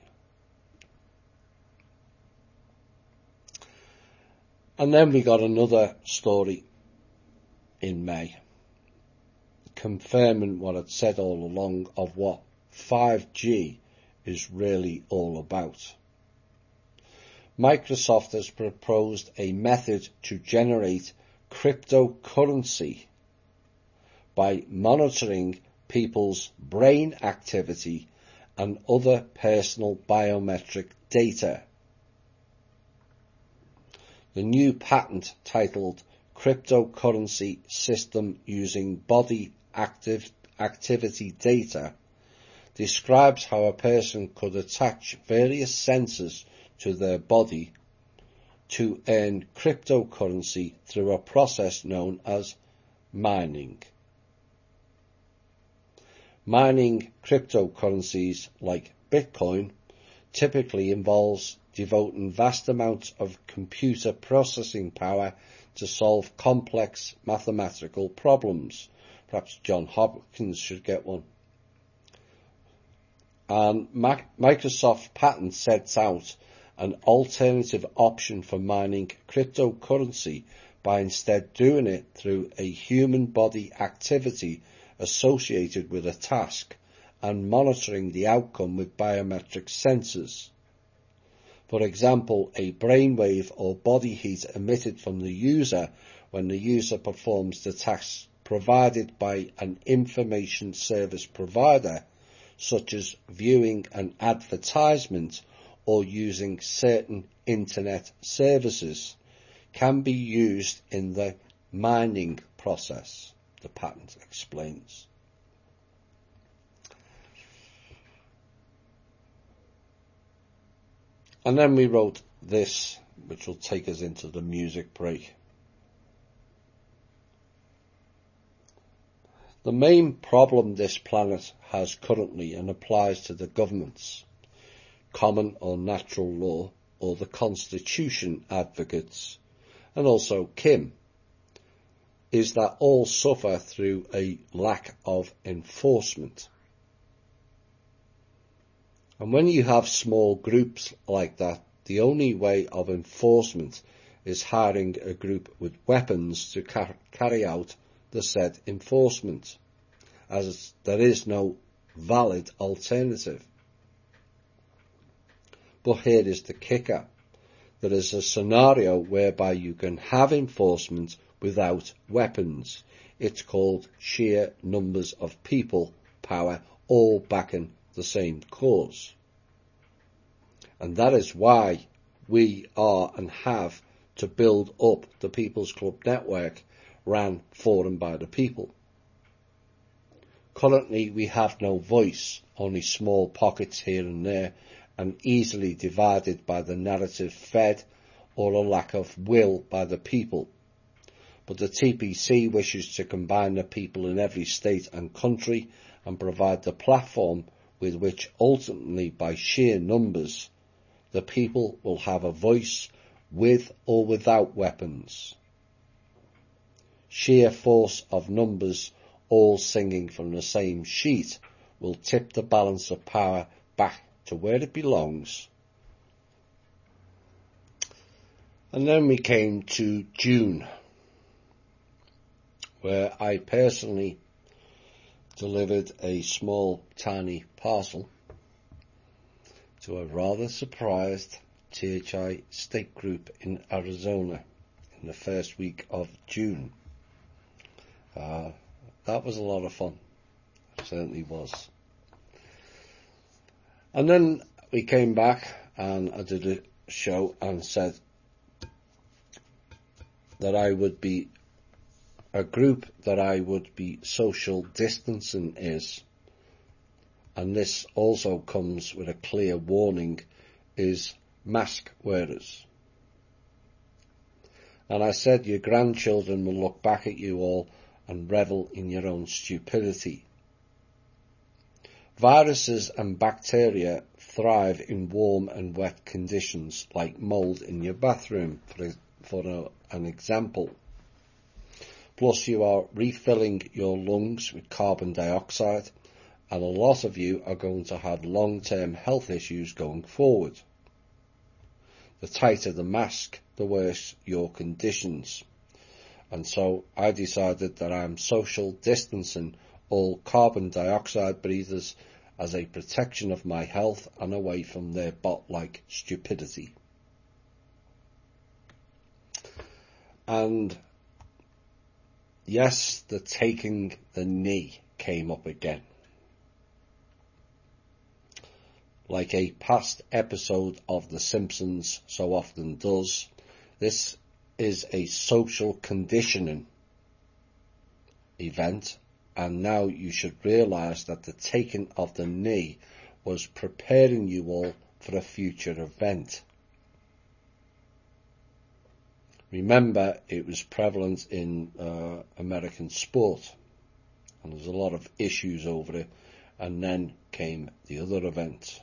And then we got another story in May, confirming what I'd said all along of what 5G is really all about. Microsoft has proposed a method to generate cryptocurrency by monitoring people's brain activity and other personal biometric data. The new patent titled Cryptocurrency System Using Body Active Activity Data describes how a person could attach various sensors to their body to earn cryptocurrency through a process known as mining. Mining cryptocurrencies like Bitcoin typically involves devoting vast amounts of computer processing power to solve complex mathematical problems. Perhaps John Hopkins should get one. And Microsoft patent sets out an alternative option for mining cryptocurrency by instead doing it through a human body activity associated with a task and monitoring the outcome with biometric sensors. For example, a brainwave or body heat emitted from the user when the user performs the task provided by an information service provider, such as viewing an advertisement or using certain internet services, can be used in the mining process, the patent explains. And then we wrote this, which will take us into the music break. The main problem this planet has currently and applies to the governments, common or natural law, or the constitution advocates, and also Kim, is that all suffer through a lack of enforcement. And when you have small groups like that, the only way of enforcement is hiring a group with weapons to car- carry out the said enforcement, as there is no valid alternative. But here is the kicker. There is a scenario whereby you can have enforcement without weapons. It's called sheer numbers of people power all backing the same cause. And that is why we are and have to build up the People's Club network ran for and by the people. Currently we have no voice, only small pockets here and there and easily divided by the narrative fed or a lack of will by the people. But the TPC wishes to combine the people in every state and country and provide the platform with which ultimately by sheer numbers the people will have a voice with or without weapons. Sheer force of numbers all singing from the same sheet will tip the balance of power back to where it belongs. And then we came to June, where I personally delivered a small, tiny parcel to a rather surprised THI state group in Arizona in the first week of June. Uh, that was a lot of fun. It certainly was. And then we came back and I did a show and said that I would be a group that I would be social distancing is, and this also comes with a clear warning, is mask wearers. And I said your grandchildren will look back at you all and revel in your own stupidity. Viruses and bacteria thrive in warm and wet conditions like mold in your bathroom, for, for a, an example. Plus you are refilling your lungs with carbon dioxide and a lot of you are going to have long-term health issues going forward. The tighter the mask, the worse your conditions. And so I decided that I'm social distancing all carbon dioxide breathers as a protection of my health and away from their bot-like stupidity. And yes, the taking the knee came up again. Like a past episode of The Simpsons so often does, this is a social conditioning event and now you should realise that the taking of the knee was preparing you all for a future event. Remember, it was prevalent in uh, American sport, and there's a lot of issues over it, and then came the other event.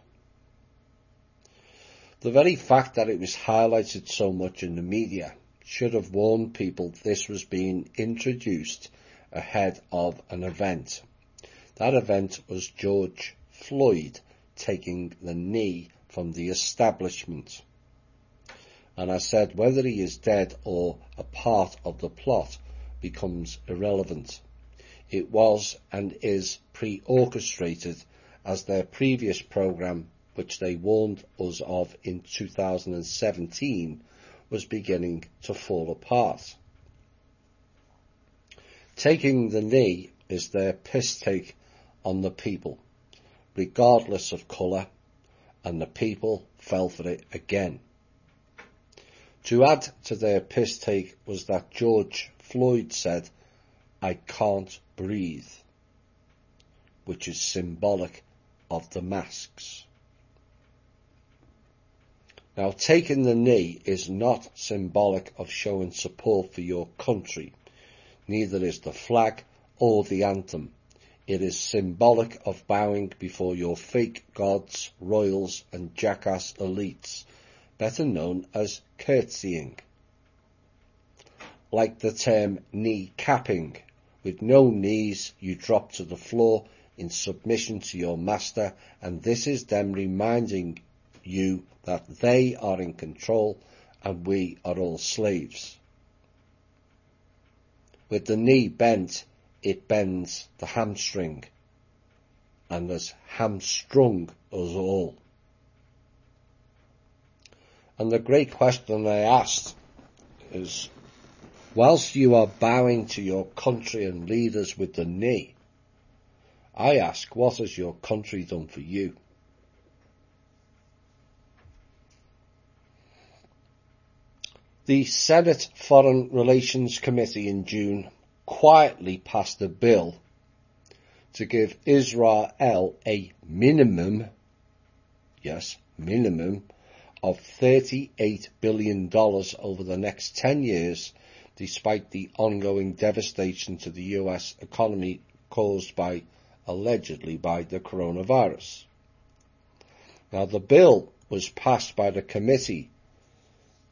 The very fact that it was highlighted so much in the media should have warned people this was being introduced ahead of an event. That event was George Floyd taking the knee from the establishment. And I said whether he is dead or a part of the plot becomes irrelevant. It was and is pre-orchestrated as their previous program, which they warned us of in 2017, was beginning to fall apart. Taking the knee is their piss take on the people, regardless of colour, and the people fell for it again. To add to their piss take was that George Floyd said, I can't breathe, which is symbolic of the masks. Now, taking the knee is not symbolic of showing support for your country. Neither is the flag or the anthem. It is symbolic of bowing before your fake gods, royals and jackass elites, better known as curtsying. Like the term knee capping, with no knees you drop to the floor in submission to your master and this is them reminding you that they are in control and we are all slaves. With the knee bent, it bends the hamstring and has hamstrung us all. And the great question I asked is, whilst you are bowing to your country and leaders with the knee, I ask, what has your country done for you? The Senate Foreign Relations Committee in June quietly passed a bill to give Israel a minimum, yes, minimum of $38 billion over the next 10 years despite the ongoing devastation to the US economy caused by, allegedly, by the coronavirus. Now the bill was passed by the committee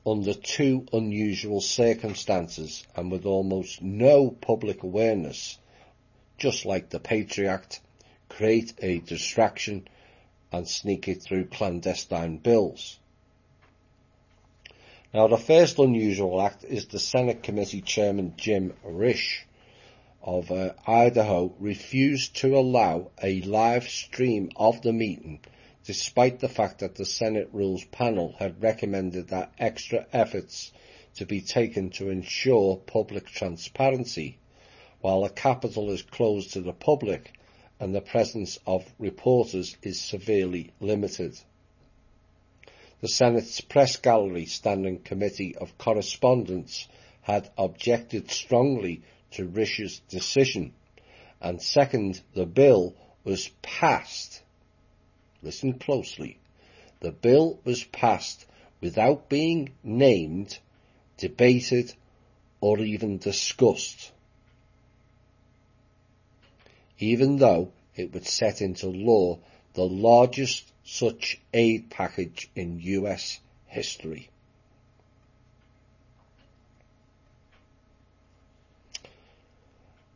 under two unusual circumstances and with almost no public awareness, just like the Patriot Act, create a distraction and sneak it through clandestine bills. Now the first unusual act is the Senate Committee Chairman Jim Risch of uh, Idaho refused to allow a live stream of the meeting despite the fact that the Senate Rules Panel had recommended that extra efforts to be taken to ensure public transparency, while the Capitol is closed to the public and the presence of reporters is severely limited. The Senate's Press Gallery Standing Committee of Correspondents had objected strongly to Risch's decision, and second, the bill was passed. Listen closely, the bill was passed without being named, debated, or even discussed, even though it would set into law the largest such aid package in US history.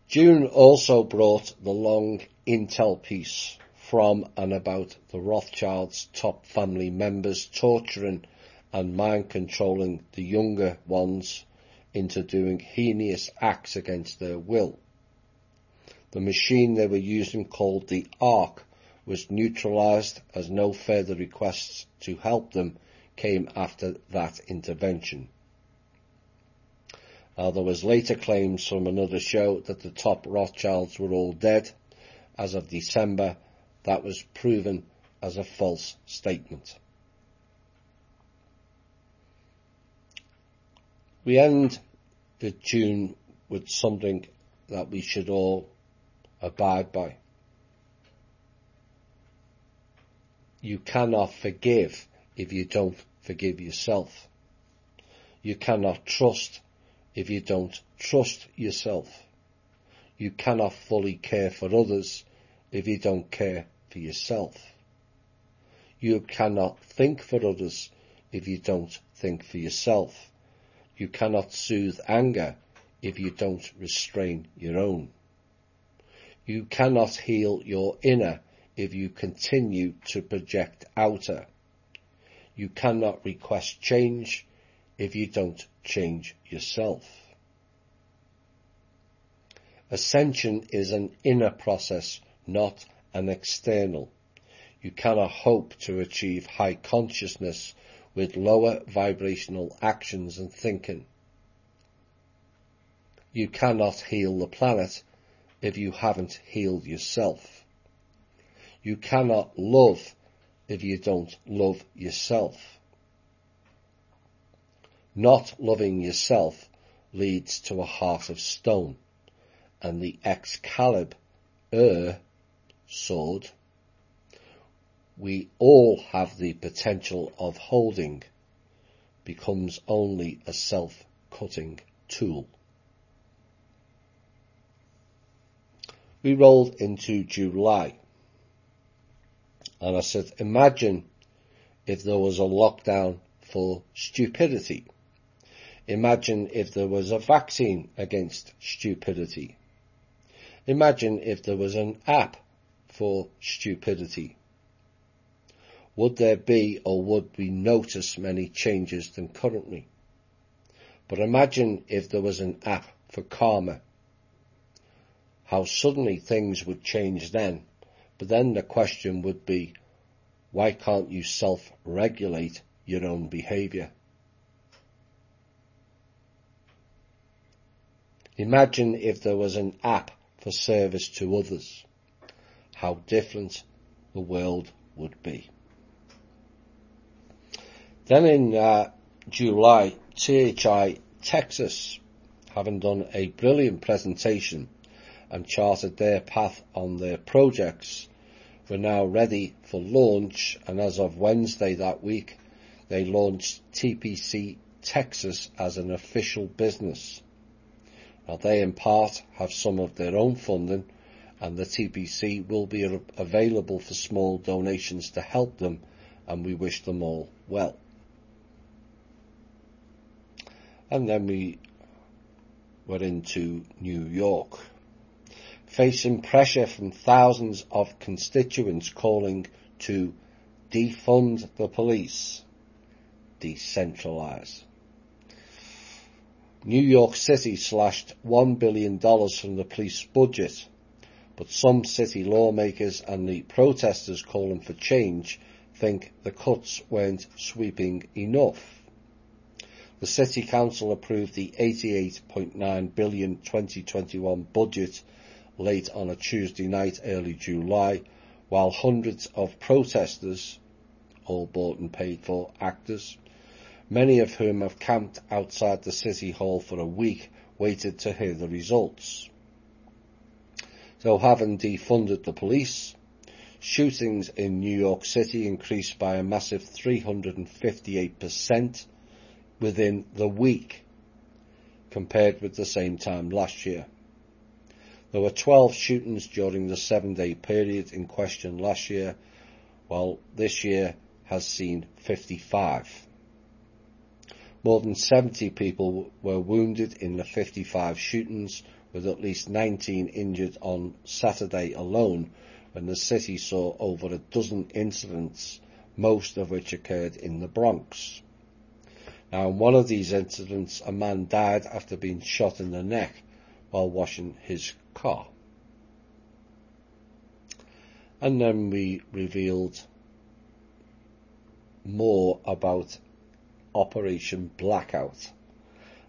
June also brought the long intel piece from and about the Rothschilds' top family members torturing and mind controlling the younger ones into doing heinous acts against their will. The machine they were using called the Ark was neutralized as no further requests to help them came after that intervention. There was later claims from another show that the top Rothschilds were all dead as of December that was proven as a false statement. We end the tune with something that we should all abide by. You cannot forgive if you don't forgive yourself. You cannot trust if you don't trust yourself. You cannot fully care for others if you don't care for yourself. You cannot think for others if you don't think for yourself. You cannot soothe anger if you don't restrain your own. You cannot heal your inner if you continue to project outer. You cannot request change if you don't change yourself. Ascension is an inner process, not an external. You cannot hope to achieve high consciousness with lower vibrational actions and thinking. You cannot heal the planet if you haven't healed yourself. You cannot love if you don't love yourself. Not loving yourself leads to a heart of stone and the Excalibur sword we all have the potential of holding becomes only a self-cutting tool. We rolled into July and I said, imagine if there was a lockdown for stupidity. Imagine if there was a vaccine against stupidity. Imagine if there was an app for stupidity. Would there be or would we notice many changes than currently? But imagine if there was an app for karma. How suddenly things would change then. But then the question would be, why can't you self-regulate your own behaviour? Imagine if there was an app for service to others. How different the world would be. Then in uh, July, THI Texas, having done a brilliant presentation and charted their path on their projects, were now ready for launch and as of Wednesday that week, they launched TPC Texas as an official business. Now they in part have some of their own funding and the TPC will be available for small donations to help them and we wish them all well. And then we were into New York, facing pressure from thousands of constituents calling to defund the police, decentralise. New York City slashed $1 billion from the police budget, but some city lawmakers and the protesters calling for change think the cuts weren't sweeping enough. The City Council approved the 88.9 billion 2021 budget late on a Tuesday night, early July, while hundreds of protesters, all bought and paid for actors, many of whom have camped outside the City Hall for a week, waited to hear the results. So having defunded the police, shootings in New York City increased by a massive 358% within the week compared with the same time last year. There were 12 shootings during the seven day period in question last year, while this year has seen 55. More than 70 people were wounded in the 55 shootings, with at least 19 injured on Saturday alone, when the city saw over a dozen incidents, most of which occurred in the Bronx. Now, in one of these incidents, a man died after being shot in the neck while washing his car. And then we revealed more about Operation Blackout.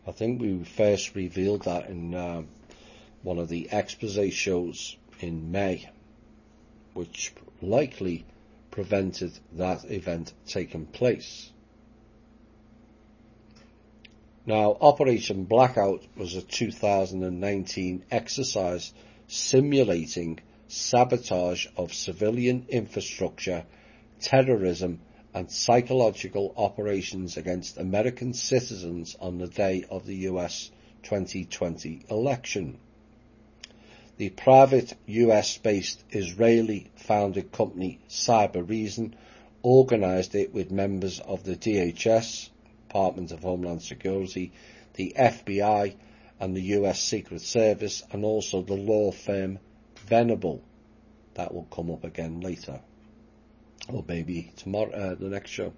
I think we first revealed that in uh, one of the expose shows in May, which likely prevented that event taking place. Now, Operation Blackout was a 2019 exercise simulating sabotage of civilian infrastructure, terrorism, and psychological operations against American citizens on the day of the US 2020 election. The private US based Israeli founded company Cybereason organised it with members of the DHS, Department of Homeland Security, the FBI, and the US Secret Service, and also the law firm Venable. That will come up again later, or maybe tomorrow, uh, the next show.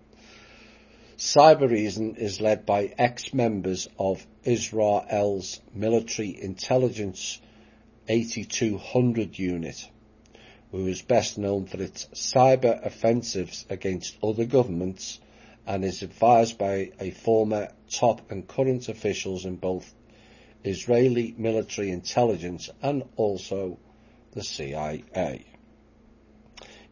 Cybereason is led by ex-members of Israel's military intelligence 8200 unit, who is best known for its cyber offensives against other governments and is advised by a former top and current officials in both Israeli military intelligence and also the CIA.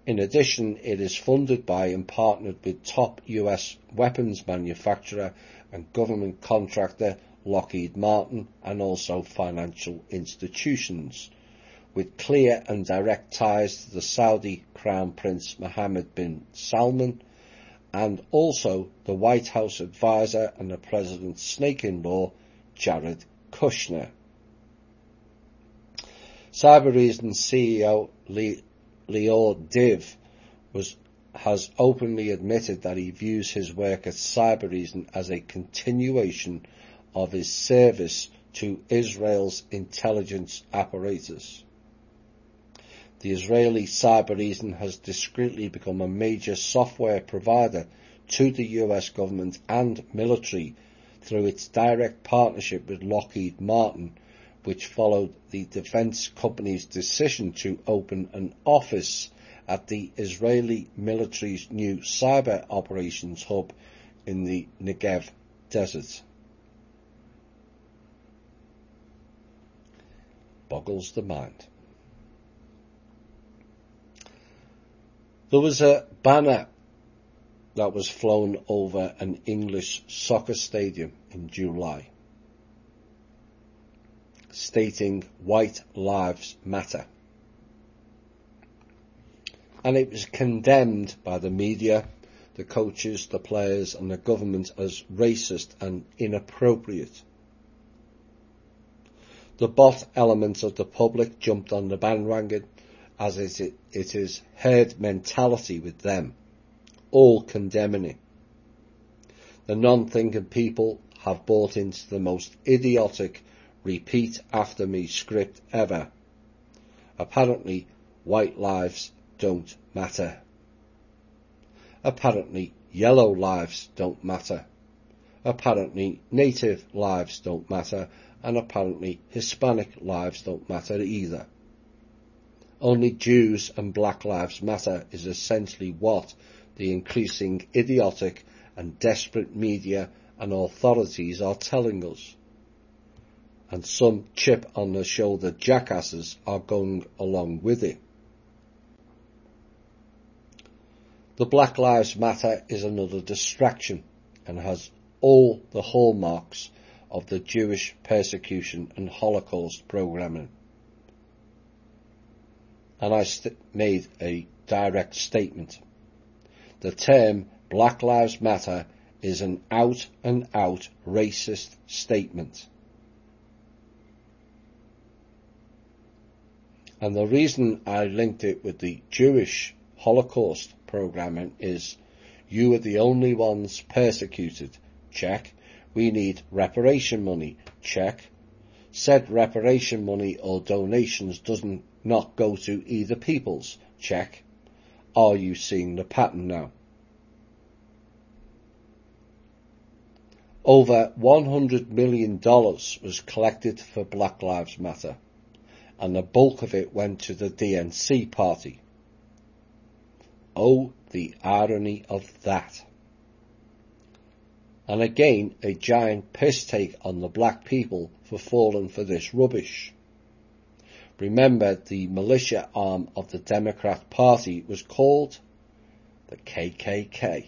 In addition, it is funded by and partnered with top US weapons manufacturer and government contractor Lockheed Martin and also financial institutions, with clear and direct ties to the Saudi Crown Prince Mohammed bin Salman and also the White House advisor and the President's snake-in-law, Jared Kushner. Cybereason CEO Lior Div was, has openly admitted that he views his work at Cybereason as a continuation of his service to Israel's intelligence apparatus. The Israeli Cybereason has discreetly become a major software provider to the US government and military through its direct partnership with Lockheed Martin which followed the defence company's decision to open an office at the Israeli military's new cyber operations hub in the Negev desert. Boggles the mind. There was a banner that was flown over an English soccer stadium in July stating white lives matter. And it was condemned by the media, the coaches, the players and the government as racist and inappropriate. The bot element of the public jumped on the bandwagon as it, it is herd mentality with them, all condemning it. The non-thinking people have bought into the most idiotic repeat after me script ever. Apparently, white lives don't matter. Apparently, yellow lives don't matter. Apparently, native lives don't matter. And apparently, Hispanic lives don't matter either. Only Jews and black lives matter is essentially what the increasing idiotic and desperate media and authorities are telling us and some chip on the shoulder jackasses are going along with it. The Black Lives Matter is another distraction and has all the hallmarks of the Jewish persecution and Holocaust programming. And I made a direct statement. The term Black Lives Matter is an out and out racist statement. And the reason I linked it with the Jewish Holocaust programming is you are the only ones persecuted. Check. We need reparation money. Check. Said reparation money or donations doesn't not go to either peoples. Check. Are you seeing the pattern now? Over $100 million was collected for Black Lives Matter and the bulk of it went to the DNC party. Oh, the irony of that. And again, a giant piss take on the black people for falling for this rubbish. Remember, the militia arm of the Democrat Party was called the KKK.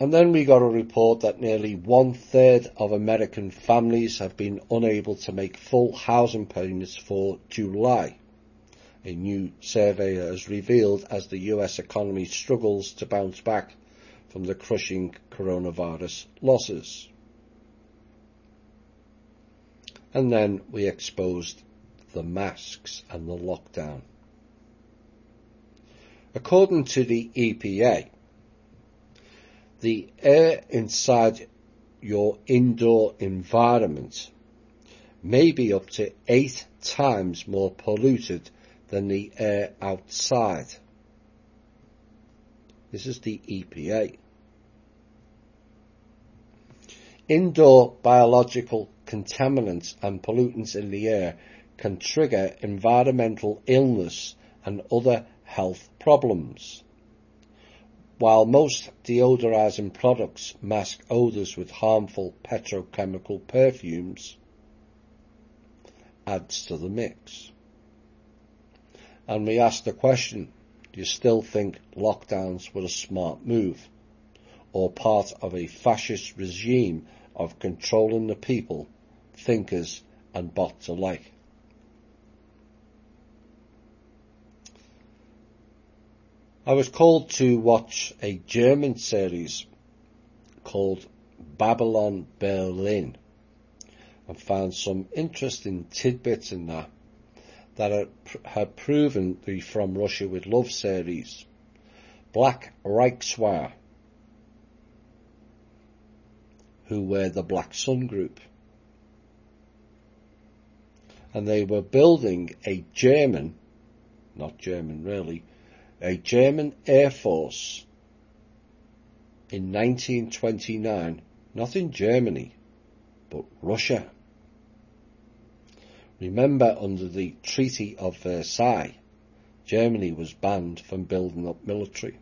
And then we got a report that nearly one third of American families have been unable to make full housing payments for July. A new survey has revealed as the US economy struggles to bounce back from the crushing coronavirus losses. And then we exposed the masks and the lockdown. According to the EPA, the air inside your indoor environment may be up to eight times more polluted than the air outside. This is the EPA. Indoor biological contaminants and pollutants in the air can trigger environmental illness and other health problems. While most deodorizing products mask odors with harmful petrochemical perfumes, adds to the mix. And we ask the question, do you still think lockdowns were a smart move? Or part of a fascist regime of controlling the people, thinkers and bots alike? I was called to watch a German series called Babylon Berlin and found some interesting tidbits in that that had proven the From Russia with Love series. Black Reichswehr, who were the Black Sun Group. And they were building a German, not German really, a German Air Force in 1929, not in Germany, but Russia. Remember, under the Treaty of Versailles, Germany was banned from building up military.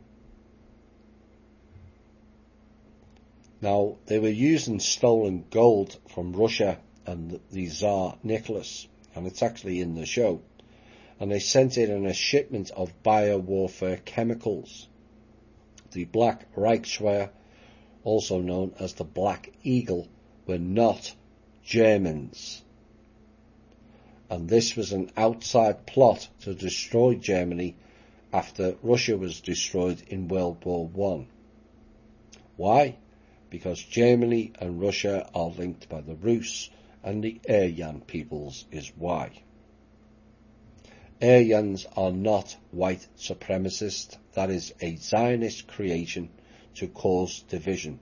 Now, they were using stolen gold from Russia and the Tsar Nicholas, and it's actually in the show and they sent in a shipment of biowarfare chemicals. The Black Reichswehr, also known as the Black Eagle, were not Germans. And this was an outside plot to destroy Germany after Russia was destroyed in World War One. Why? Because Germany and Russia are linked by the Rus and the Aryan peoples is why. Aryans are not white supremacist. That is a Zionist creation to cause division.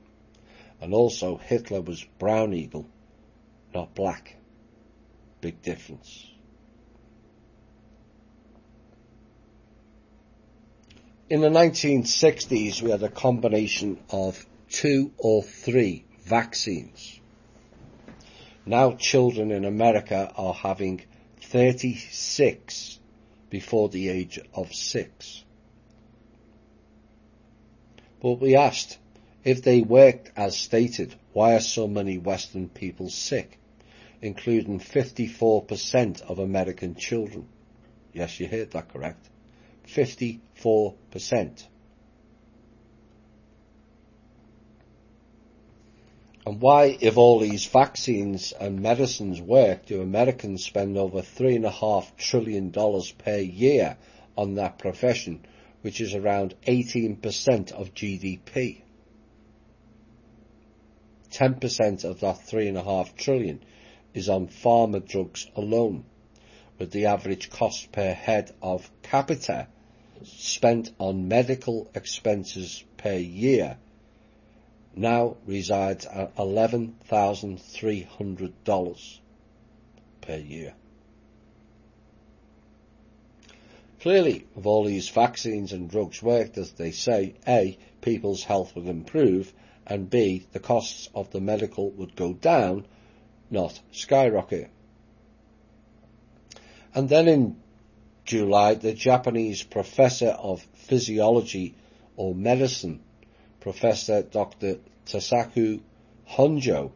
And also Hitler was brown eagle, not black. Big difference. In the 1960s, we had a combination of two or three vaccines. Now children in America are having 36 before the age of six. But we asked, if they worked as stated, why are so many Western people sick, including 54% of American children? Yes, you heard that correct. 54%. And why, if all these vaccines and medicines work, do Americans spend over three and a half trillion dollars per year on that profession, which is around 18% of GDP? 10% of that three and a half trillion is on pharma drugs alone, with the average cost per head of capita spent on medical expenses per year now resides at $11,300 per year. Clearly, if all these vaccines and drugs worked as they say, A, people's health would improve, and B, the costs of the medical would go down, not skyrocket. And then in July, the Japanese professor of physiology or medicine Professor Dr. Tasuku Honjo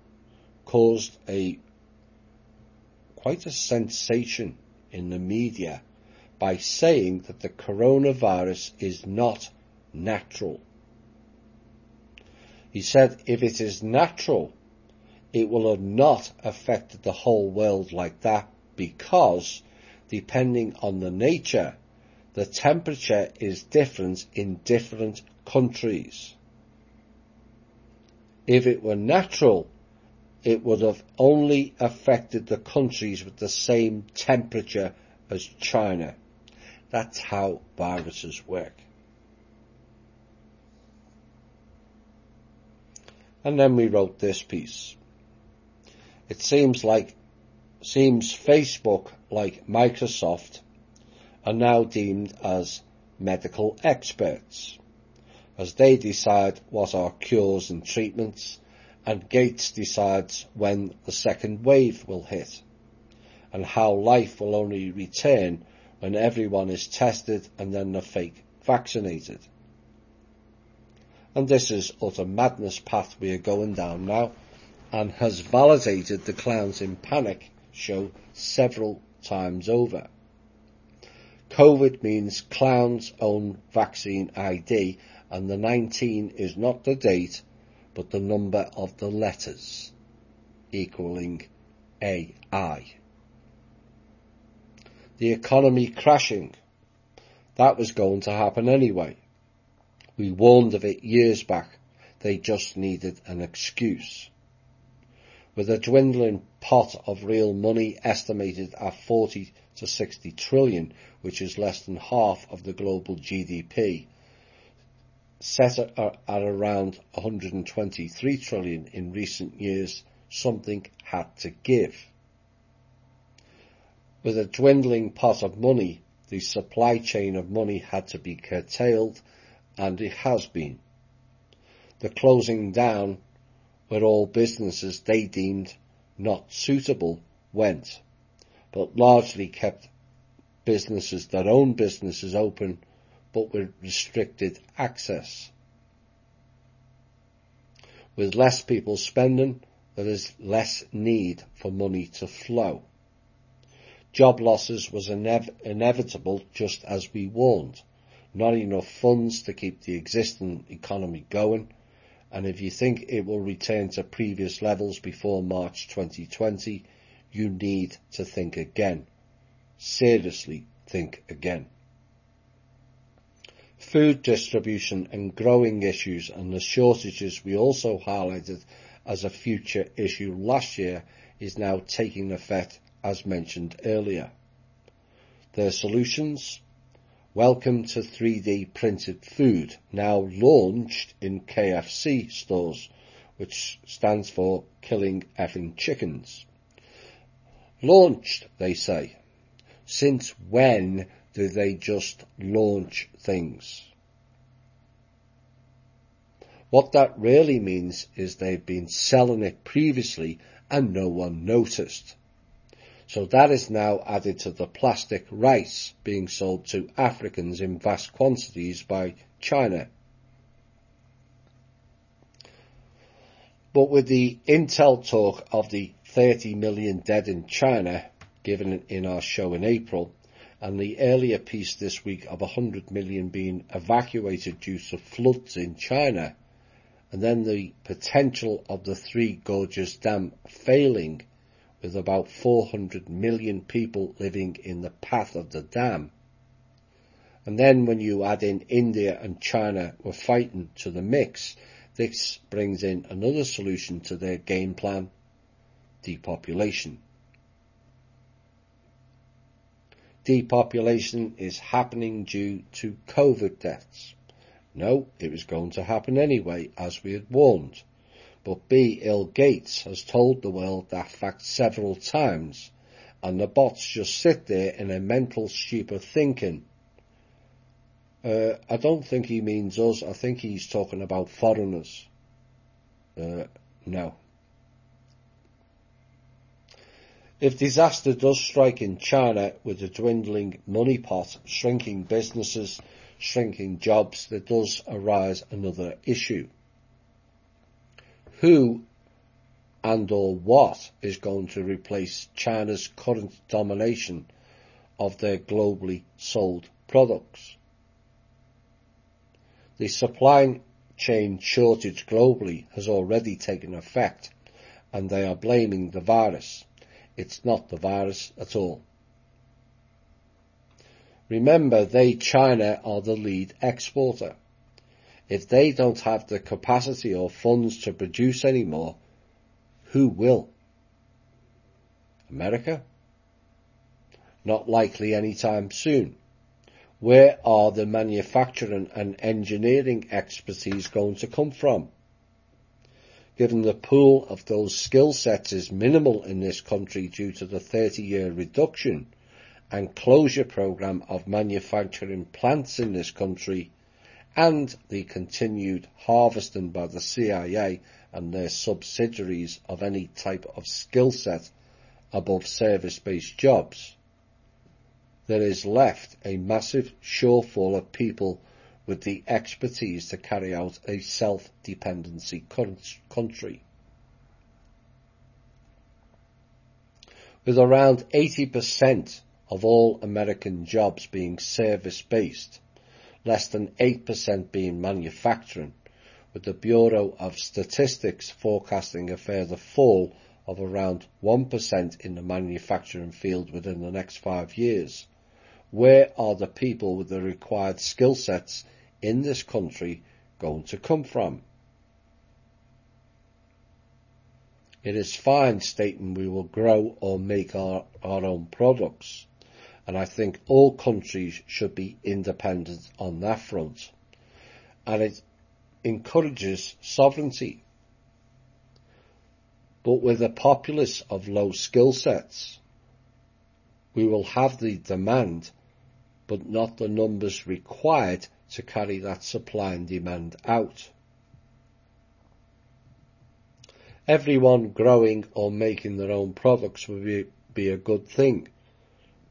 caused a quite a sensation in the media by saying that the coronavirus is not natural. He said if it is natural, it will have not affected the whole world like that because depending on the nature, the temperature is different in different countries. If it were natural, it would have only affected the countries with the same temperature as China. That's how viruses work. And then we wrote this piece. It seems like, seems Facebook, like Microsoft, are now deemed as medical experts as they decide what are cures and treatments, and Gates decides when the second wave will hit, and how life will only return when everyone is tested and then the fake vaccinated. And this is utter madness path we are going down now, and has validated the Clowns in Panic show several times over. COVID means clown's own vaccine ID and the 19 is not the date but the number of the letters equaling AI. The economy crashing. That was going to happen anyway. We warned of it years back. They just needed an excuse. With a dwindling pot of real money estimated at 40 to 60 trillion, which is less than half of the global GDP, set at, at around 123 trillion in recent years, something had to give. With a dwindling pot of money, the supply chain of money had to be curtailed, and it has been. The closing down where all businesses they deemed not suitable went but largely kept businesses, their own businesses open, but with restricted access. With less people spending, there is less need for money to flow. Job losses was inev- inevitable just as we warned. Not enough funds to keep the existing economy going, and if you think it will return to previous levels before March 2020, you need to think again. Seriously think again. Food distribution and growing issues and the shortages we also highlighted as a future issue last year is now taking effect as mentioned earlier. Their solutions? Welcome to 3D printed food, now launched in KFC stores, which stands for killing effing chickens. Launched, they say. Since when do they just launch things? What that really means is they've been selling it previously and no one noticed. So that is now added to the plastic rice being sold to Africans in vast quantities by China. But with the Intel talk of the 30 million dead in China, given in our show in April, and the earlier piece this week of 100 million being evacuated due to floods in China, and then the potential of the Three Gorges Dam failing with about 400 million people living in the path of the dam. And then when you add in India and China were fighting to the mix, this brings in another solution to their game plan depopulation. Depopulation is happening due to COVID deaths. No, it was going to happen anyway, as we had warned. But B. Bill Gates has told the world that fact several times, and the bots just sit there in a mental stupor thinking. Uh, I don't think he means us, I think he's talking about foreigners. Uh, no. If disaster does strike in China with a dwindling money pot, shrinking businesses, shrinking jobs, there does arise another issue. Who and or what is going to replace China's current domination of their globally sold products? The supply chain shortage globally has already taken effect and they are blaming the virus. It's not the virus at all. Remember, they, China, are the lead exporter. If they don't have the capacity or funds to produce anymore, who will? America? Not likely anytime soon. Where are the manufacturing and engineering expertise going to come from? Given the pool of those skill sets is minimal in this country due to the 30 year reduction and closure programme of manufacturing plants in this country and the continued harvesting by the CIA and their subsidiaries of any type of skill set above service-based jobs. There is left a massive shortfall of people with the expertise to carry out a self-dependency country. With around 80% of all American jobs being service-based, less than 8% being manufacturing, with the Bureau of Statistics forecasting a further fall of around 1% in the manufacturing field within the next five years. Where are the people with the required skill sets in this country going to come from? It is fine stating we will grow or make our, our own products, and I think all countries should be independent on that front. And it encourages sovereignty. But with a populace of low skill sets, we will have the demand, but not the numbers required to carry that supply and demand out. Everyone growing or making their own products would be, be a good thing.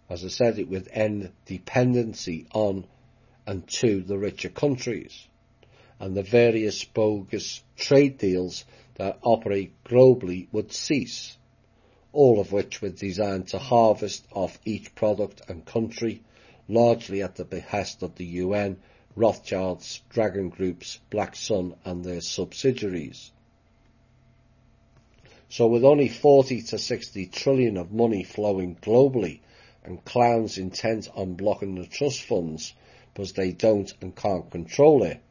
As I said, it would end dependency on and to the richer countries and the various bogus trade deals that operate globally would cease, all of which were designed to harvest off each product and country, largely at the behest of the UN, Rothschilds, Dragon Groups, Black Sun and their subsidiaries. So with only 40 to 60 trillion of money flowing globally and clowns intent on blocking the trust funds because they don't and can't control it,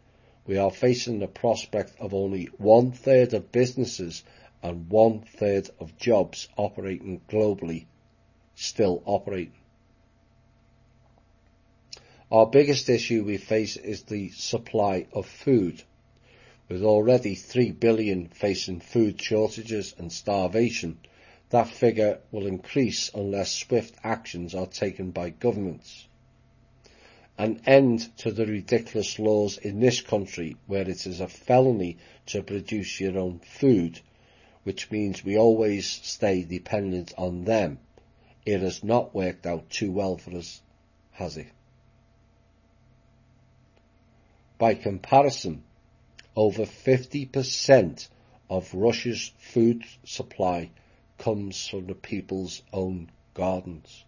we are facing the prospect of only one third of businesses and one third of jobs operating globally still operating. Our biggest issue we face is the supply of food. With already 3 billion facing food shortages and starvation, that figure will increase unless swift actions are taken by governments an end to the ridiculous laws in this country where it is a felony to produce your own food, which means we always stay dependent on them. It has not worked out too well for us, has it? By comparison, over 50% of Russia's food supply comes from the people's own gardens.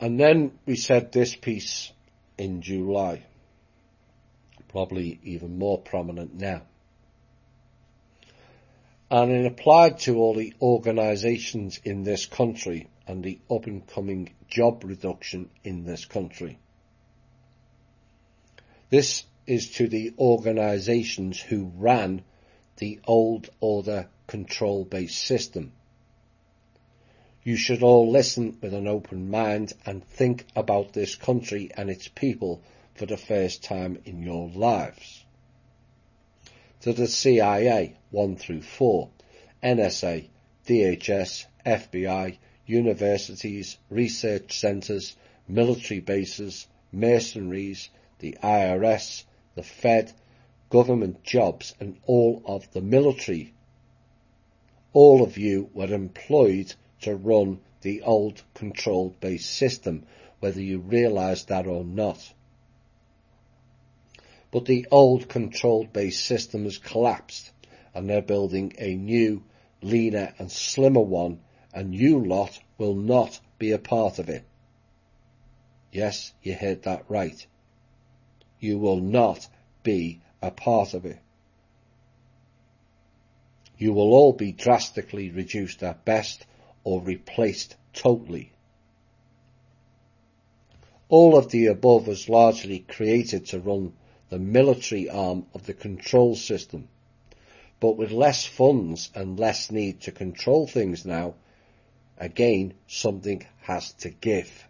And then we said this piece in July, probably even more prominent now. And it applied to all the organisations in this country and the up and coming job reduction in this country. This is to the organisations who ran the old order control based system you should all listen with an open mind and think about this country and its people for the first time in your lives. To the CIA 1 through 4, NSA, DHS, FBI, universities, research centres, military bases, mercenaries, the IRS, the Fed, government jobs and all of the military. All of you were employed to run the old controlled based system, whether you realise that or not. But the old controlled based system has collapsed and they're building a new, leaner and slimmer one and you lot will not be a part of it. Yes, you heard that right. You will not be a part of it. You will all be drastically reduced at best or replaced totally. All of the above was largely created to run the military arm of the control system, but with less funds and less need to control things now, again, something has to give.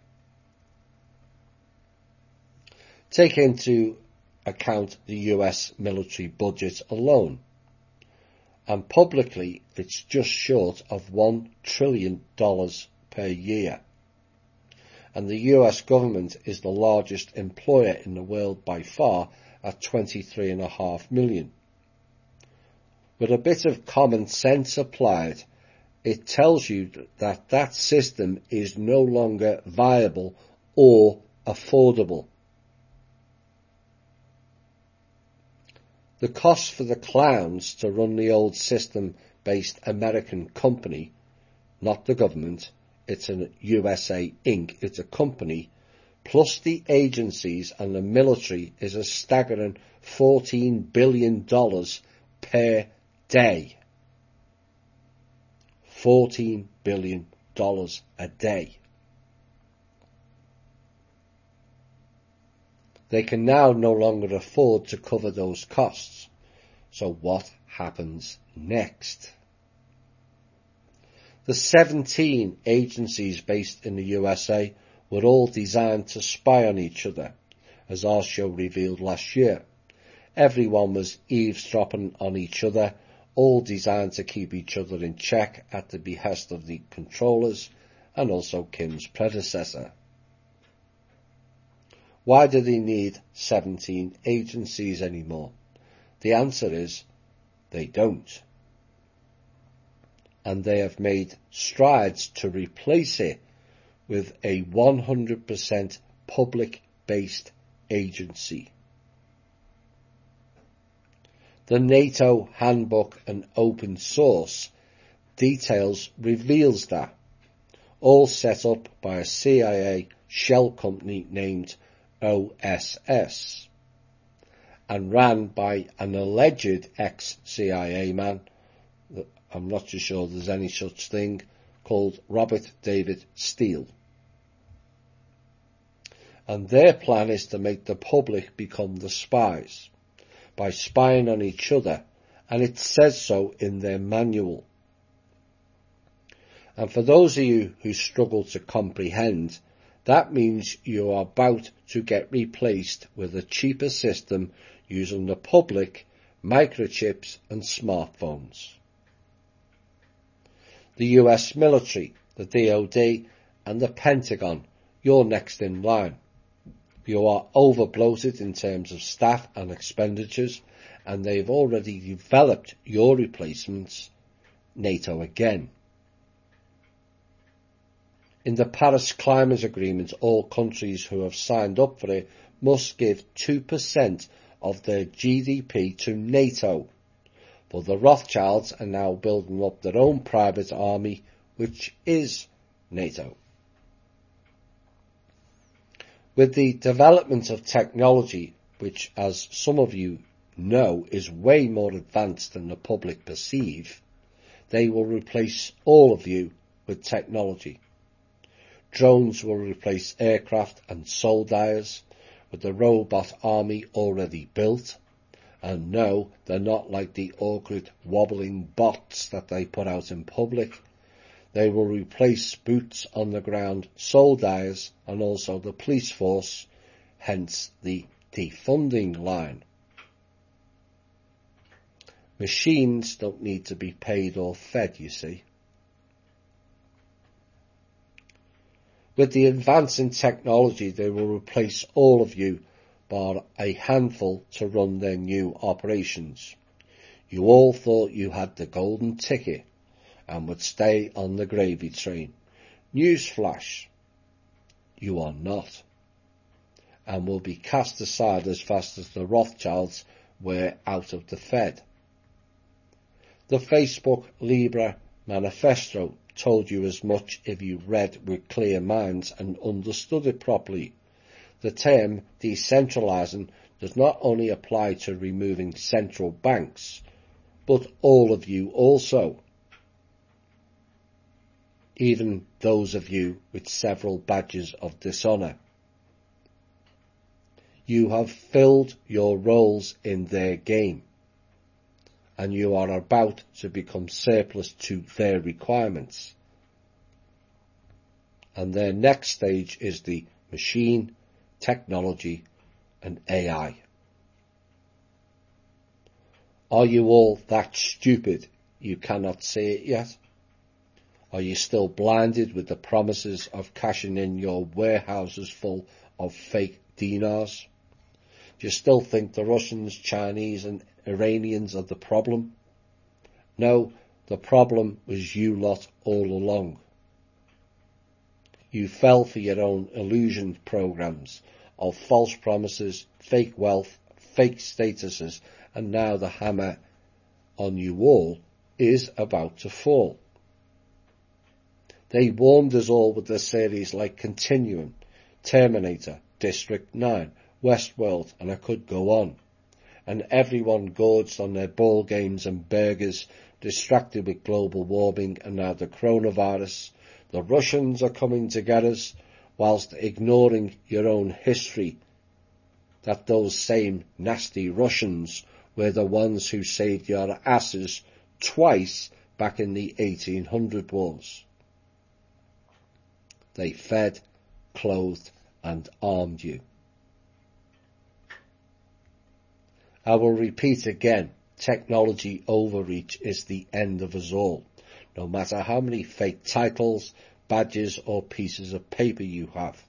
Take into account the US military budget alone. And publicly, it's just short of $1 trillion per year. And the US government is the largest employer in the world by far at 23.5 million. With a bit of common sense applied, it tells you that that system is no longer viable or affordable. The cost for the clowns to run the old system-based American company, not the government, it's a USA Inc., it's a company, plus the agencies and the military is a staggering $14 billion per day. $14 billion a day. They can now no longer afford to cover those costs. So what happens next? The 17 agencies based in the USA were all designed to spy on each other, as our show revealed last year. Everyone was eavesdropping on each other, all designed to keep each other in check at the behest of the controllers and also Kim's predecessor. Why do they need 17 agencies anymore? The answer is they don't. And they have made strides to replace it with a 100% public based agency. The NATO handbook and open source details reveals that all set up by a CIA shell company named OSS and ran by an alleged ex-CIA man, I'm not too sure there's any such thing, called Robert David Steele. And their plan is to make the public become the spies by spying on each other, and it says so in their manual. And for those of you who struggle to comprehend, that means you are about to get replaced with a cheaper system using the public, microchips and smartphones. The US military, the DoD and the Pentagon, you're next in line. You are overbloated in terms of staff and expenditures and they've already developed your replacements, NATO again. In the Paris Climate Agreement, all countries who have signed up for it must give 2% of their GDP to NATO. But the Rothschilds are now building up their own private army, which is NATO. With the development of technology, which as some of you know is way more advanced than the public perceive, they will replace all of you with technology. Drones will replace aircraft and soldiers with the robot army already built. And no, they're not like the awkward wobbling bots that they put out in public. They will replace boots on the ground soldiers and also the police force, hence the defunding line. Machines don't need to be paid or fed, you see. With the advance in technology, they will replace all of you bar a handful to run their new operations. You all thought you had the golden ticket and would stay on the gravy train. Newsflash, you are not and will be cast aside as fast as the Rothschilds were out of the Fed. The Facebook Libra manifesto told you as much if you read with clear minds and understood it properly. The term decentralizing does not only apply to removing central banks, but all of you also. Even those of you with several badges of dishonour. You have filled your roles in their game and you are about to become surplus to their requirements. And their next stage is the machine, technology, and AI. Are you all that stupid you cannot see it yet? Are you still blinded with the promises of cashing in your warehouses full of fake dinars? Do you still think the Russians, Chinese and Iranians are the problem? No, the problem was you lot all along. You fell for your own illusion programs of false promises, fake wealth, fake statuses, and now the hammer on you all is about to fall. They warmed us all with their series like Continuum, Terminator, District 9, Westworld, and I could go on. And everyone gorged on their ball games and burgers, distracted with global warming and now the coronavirus, the Russians are coming to get us whilst ignoring your own history that those same nasty Russians were the ones who saved your asses twice back in the 1800 wars. They fed, clothed and armed you. I will repeat again, technology overreach is the end of us all no matter how many fake titles, badges or pieces of paper you have.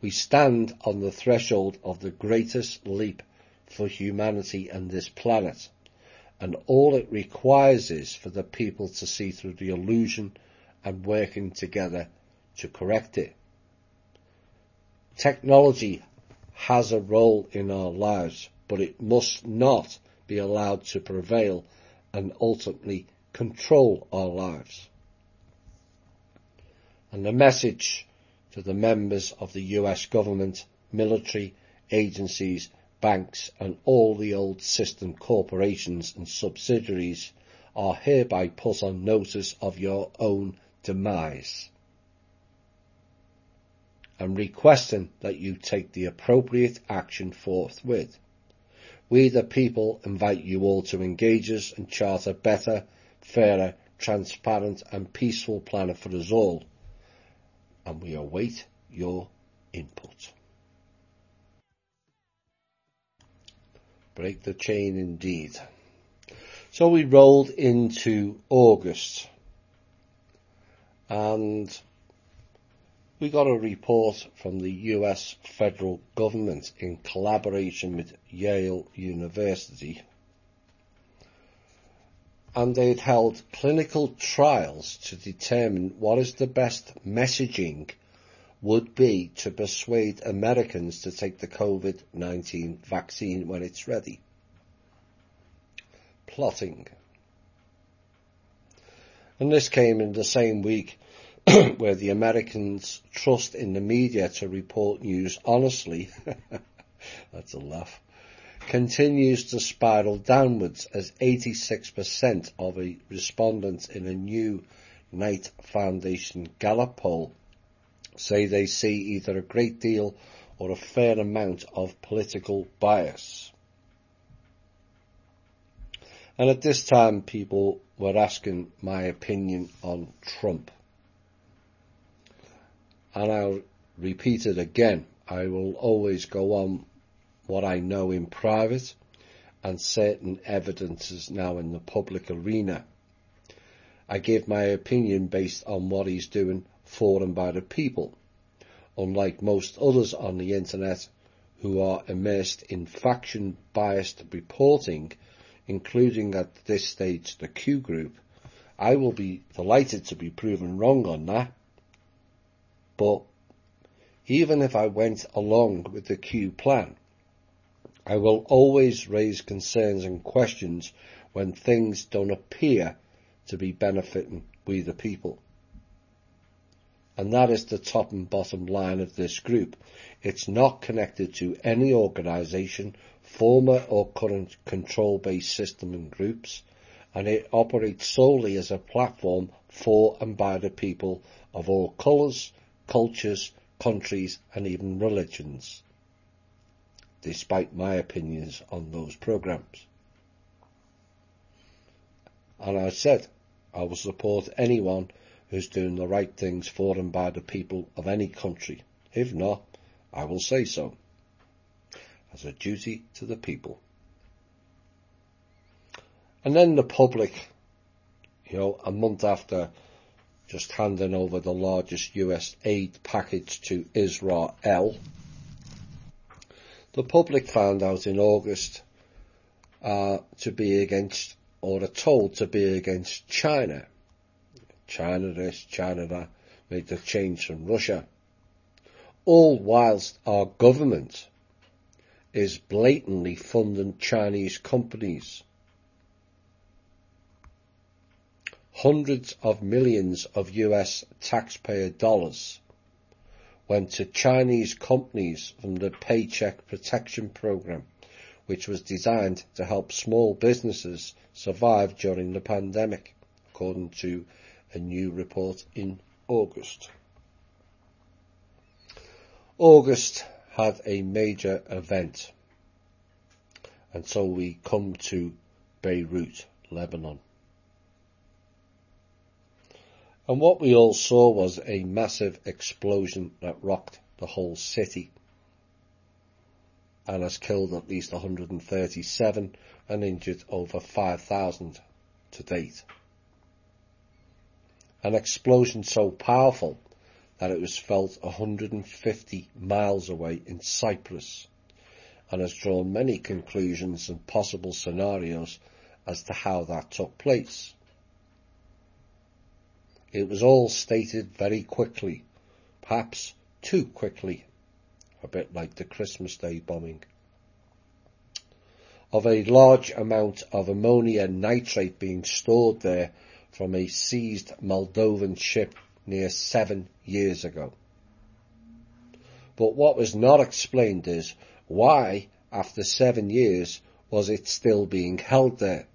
We stand on the threshold of the greatest leap for humanity and this planet, and all it requires is for the people to see through the illusion and working together to correct it. Technology has a role in our lives, but it must not be allowed to prevail and ultimately control our lives. And the message to the members of the US government, military, agencies, banks and all the old system corporations and subsidiaries are hereby put on notice of your own demise and requesting that you take the appropriate action forthwith. We the people invite you all to engage us and chart a better fairer, transparent and peaceful planet for us all. And we await your input. Break the chain indeed. So we rolled into August and we got a report from the US federal government in collaboration with Yale University and they'd held clinical trials to determine what is the best messaging would be to persuade Americans to take the COVID-19 vaccine when it's ready. Plotting. And this came in the same week where the Americans trust in the media to report news honestly. That's a laugh continues to spiral downwards as 86% of a respondents in a new Knight Foundation Gallup poll say they see either a great deal or a fair amount of political bias. And at this time people were asking my opinion on Trump. And I'll repeat it again. I will always go on what I know in private and certain evidences now in the public arena. I give my opinion based on what he's doing for and by the people, unlike most others on the internet who are immersed in faction biased reporting, including at this stage the Q group. I will be delighted to be proven wrong on that. But even if I went along with the Q plan, I will always raise concerns and questions when things don't appear to be benefiting we the people. And that is the top and bottom line of this group. It's not connected to any organisation, former or current control-based system and groups, and it operates solely as a platform for and by the people of all colours, cultures, countries and even religions despite my opinions on those programs. And I said, I will support anyone who's doing the right things for and by the people of any country. If not, I will say so. As a duty to the people. And then the public, you know, a month after just handing over the largest US aid package to Israel, the public found out in August uh, to be against, or are told to be against China. China this, China that, made the change from Russia. All whilst our government is blatantly funding Chinese companies hundreds of millions of US taxpayer dollars went to Chinese companies from the Paycheck Protection Program, which was designed to help small businesses survive during the pandemic, according to a new report in August. August had a major event, and so we come to Beirut, Lebanon. And what we all saw was a massive explosion that rocked the whole city and has killed at least 137 and injured over 5,000 to date. An explosion so powerful that it was felt 150 miles away in Cyprus and has drawn many conclusions and possible scenarios as to how that took place. It was all stated very quickly, perhaps too quickly, a bit like the Christmas Day bombing. Of a large amount of ammonia nitrate being stored there from a seized Moldovan ship near seven years ago. But what was not explained is why, after seven years, was it still being held there?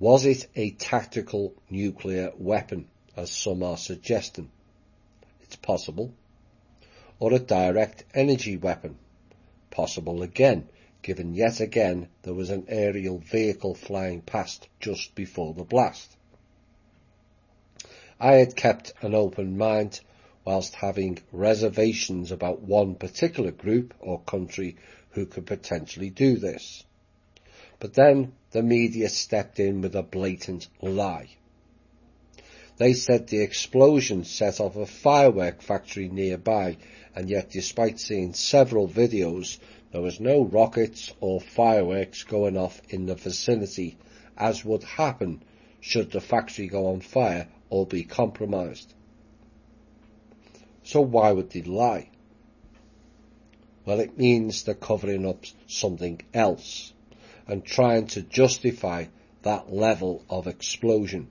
Was it a tactical nuclear weapon, as some are suggesting? It's possible. Or a direct energy weapon? Possible again, given yet again there was an aerial vehicle flying past just before the blast. I had kept an open mind whilst having reservations about one particular group or country who could potentially do this. But then the media stepped in with a blatant lie. They said the explosion set off a firework factory nearby, and yet despite seeing several videos, there was no rockets or fireworks going off in the vicinity, as would happen should the factory go on fire or be compromised. So why would they lie? Well, it means they're covering up something else and trying to justify that level of explosion.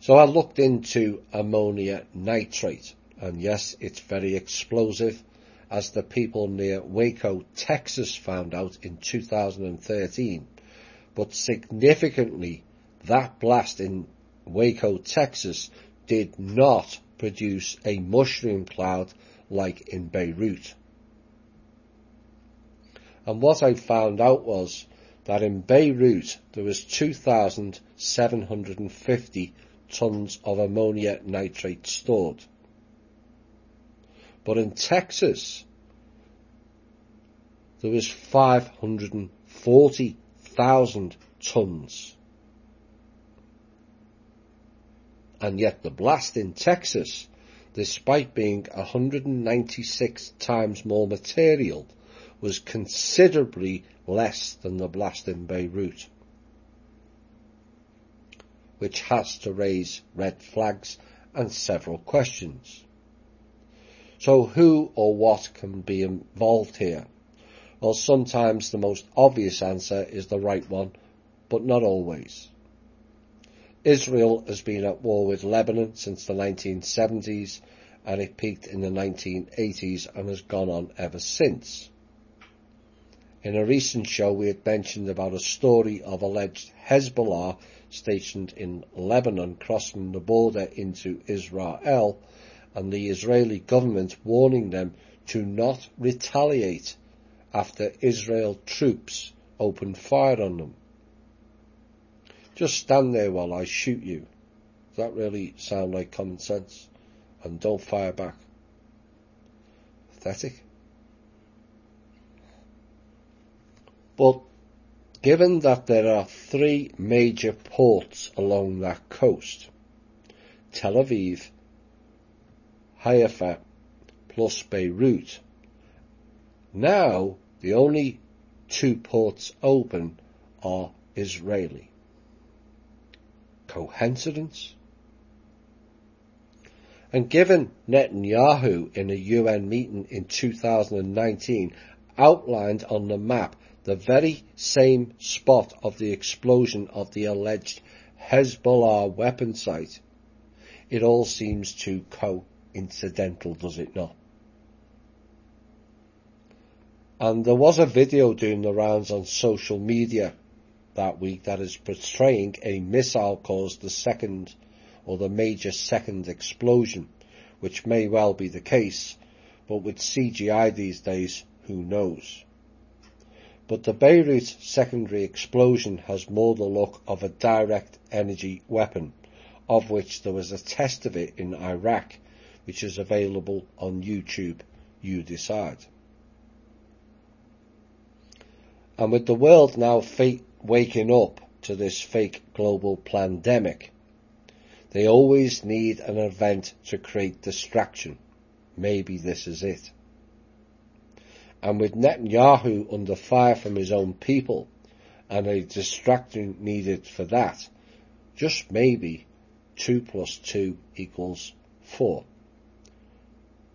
So I looked into ammonia nitrate, and yes, it's very explosive, as the people near Waco, Texas found out in 2013. But significantly, that blast in Waco, Texas did not produce a mushroom cloud like in Beirut. And what I found out was that in Beirut there was 2,750 tons of ammonia nitrate stored. But in Texas, there was 540,000 tons. And yet the blast in Texas, despite being 196 times more material, was considerably less than the blast in Beirut, which has to raise red flags and several questions. So who or what can be involved here? Well, sometimes the most obvious answer is the right one, but not always. Israel has been at war with Lebanon since the 1970s and it peaked in the 1980s and has gone on ever since. In a recent show, we had mentioned about a story of alleged Hezbollah stationed in Lebanon crossing the border into Israel and the Israeli government warning them to not retaliate after Israel troops opened fire on them. Just stand there while I shoot you. Does that really sound like common sense? and don't fire back. Pathetic. But given that there are three major ports along that coast, Tel Aviv, Haifa, plus Beirut, now the only two ports open are Israeli. Coincidence? And given Netanyahu in a UN meeting in 2019 outlined on the map the very same spot of the explosion of the alleged Hezbollah weapon site, it all seems to too coincidental, does it not? And there was a video doing the rounds on social media that week that is portraying a missile caused the second or the major second explosion, which may well be the case, but with CGI these days, who knows? But the Beirut secondary explosion has more the look of a direct energy weapon, of which there was a test of it in Iraq, which is available on YouTube. You decide. And with the world now fake, waking up to this fake global pandemic, they always need an event to create distraction. Maybe this is it. And with Netanyahu under fire from his own people and a distraction needed for that, just maybe 2 plus 2 equals 4.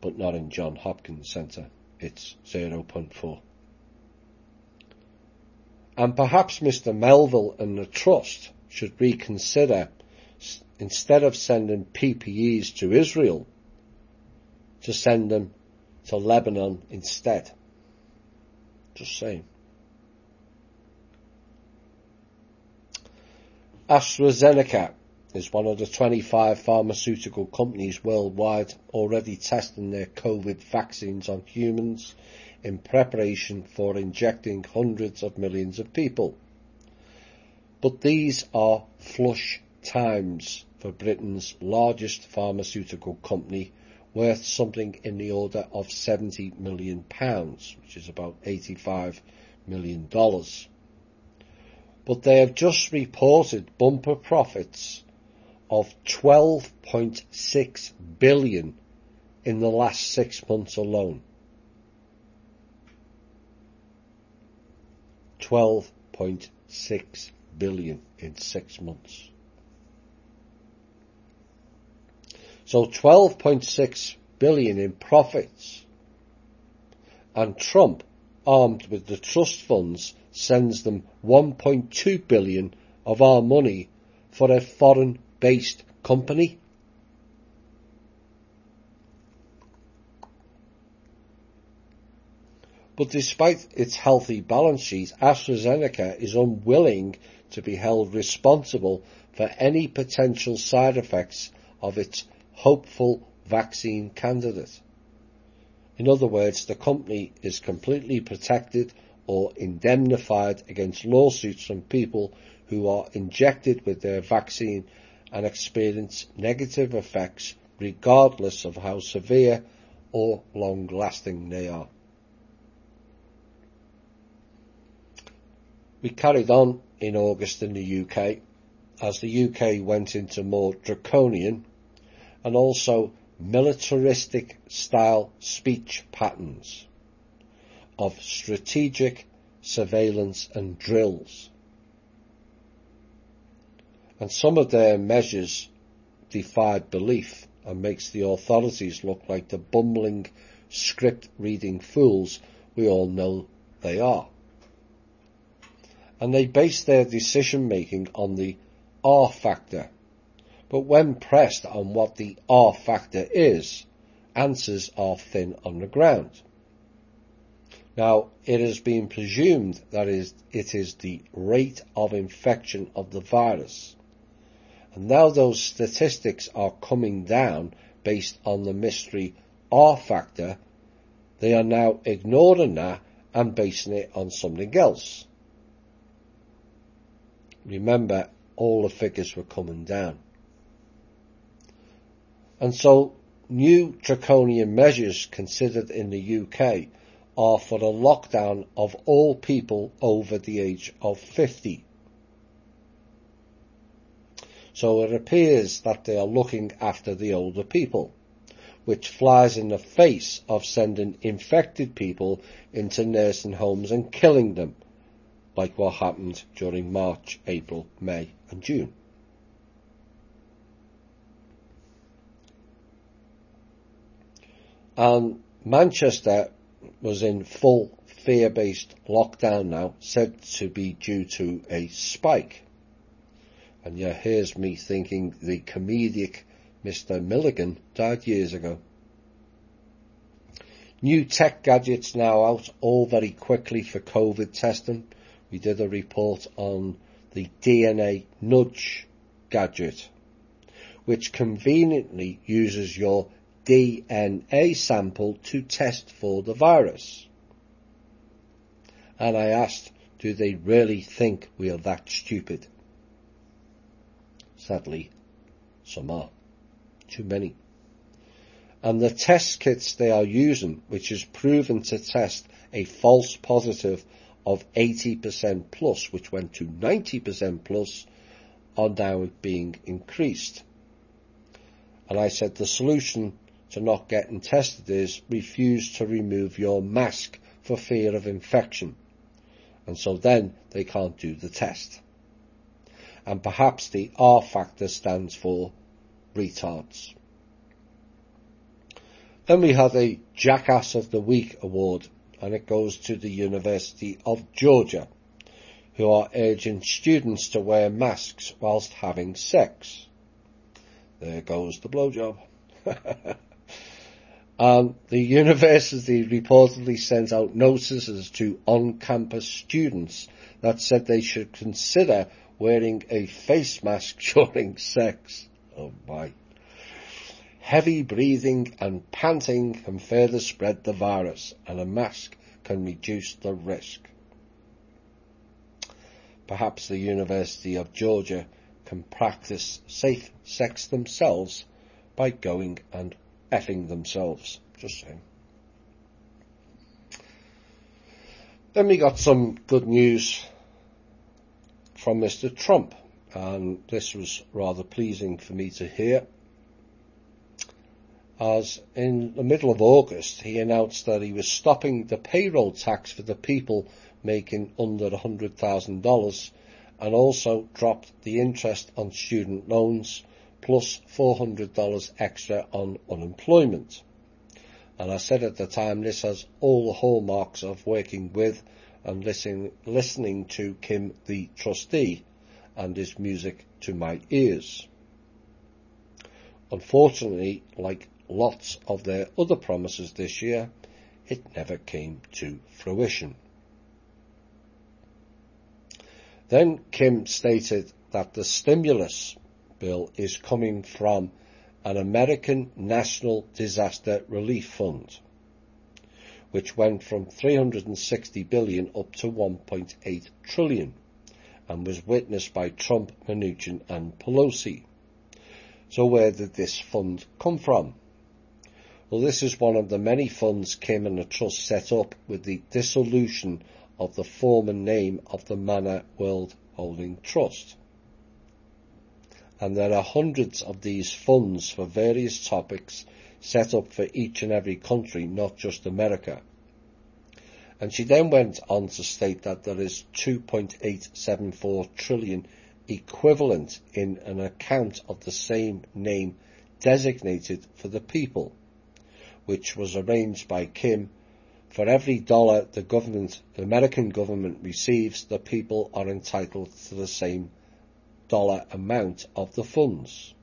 But not in John Hopkins Centre. It's 0.4. And perhaps Mr. Melville and the Trust should reconsider, instead of sending PPEs to Israel, to send them to Lebanon instead. Just saying. AstraZeneca is one of the 25 pharmaceutical companies worldwide already testing their COVID vaccines on humans in preparation for injecting hundreds of millions of people. But these are flush times for Britain's largest pharmaceutical company worth something in the order of 70 million pounds, which is about 85 million dollars. But they have just reported bumper profits of 12.6 billion in the last six months alone. 12.6 billion in six months. So 12.6 billion in profits. And Trump, armed with the trust funds, sends them 1.2 billion of our money for a foreign based company. But despite its healthy balance sheet, AstraZeneca is unwilling to be held responsible for any potential side effects of its hopeful vaccine candidate. In other words, the company is completely protected or indemnified against lawsuits from people who are injected with their vaccine and experience negative effects regardless of how severe or long lasting they are. We carried on in August in the UK as the UK went into more draconian and also militaristic style speech patterns of strategic surveillance and drills. And some of their measures defied belief and makes the authorities look like the bumbling script reading fools we all know they are and they base their decision making on the R factor. But when pressed on what the R factor is, answers are thin on the ground. Now, it has been presumed that it is the rate of infection of the virus. And now those statistics are coming down based on the mystery R factor. They are now ignoring that and basing it on something else. Remember, all the figures were coming down. And so new draconian measures considered in the UK are for the lockdown of all people over the age of 50. So it appears that they are looking after the older people, which flies in the face of sending infected people into nursing homes and killing them, like what happened during March, April, May and June. And Manchester was in full fear-based lockdown now, said to be due to a spike. And yeah, here's me thinking the comedic Mr. Milligan died years ago. New tech gadgets now out all very quickly for COVID testing. We did a report on the DNA nudge gadget, which conveniently uses your DNA sample to test for the virus. And I asked, do they really think we are that stupid? Sadly, some are. Too many. And the test kits they are using, which is proven to test a false positive of 80% plus, which went to 90% plus, are now being increased. And I said the solution to not getting tested is refuse to remove your mask for fear of infection. And so then they can't do the test. And perhaps the R factor stands for retards. Then we had a Jackass of the Week award and it goes to the University of Georgia who are urging students to wear masks whilst having sex. There goes the blowjob. Um, the university reportedly sent out notices to on-campus students that said they should consider wearing a face mask during sex. Oh my. Heavy breathing and panting can further spread the virus and a mask can reduce the risk. Perhaps the University of Georgia can practice safe sex themselves by going and effing themselves. Just saying. Then we got some good news from Mr. Trump, and this was rather pleasing for me to hear. As in the middle of August, he announced that he was stopping the payroll tax for the people making under $100,000 and also dropped the interest on student loans plus $400 extra on unemployment. And I said at the time this has all the hallmarks of working with and listening, listening to Kim the trustee and his music to my ears. Unfortunately, like lots of their other promises this year, it never came to fruition. Then Kim stated that the stimulus bill is coming from an American National Disaster Relief Fund, which went from 360 billion up to 1.8 trillion and was witnessed by Trump, Mnuchin and Pelosi. So where did this fund come from? Well, this is one of the many funds Kim and the Trust set up with the dissolution of the former name of the Manor World Holding Trust and there are hundreds of these funds for various topics set up for each and every country, not just America. And she then went on to state that there is 2.874 trillion equivalent in an account of the same name designated for the people, which was arranged by Kim. For every dollar the government, the American government receives, the people are entitled to the same dollar amount of the funds.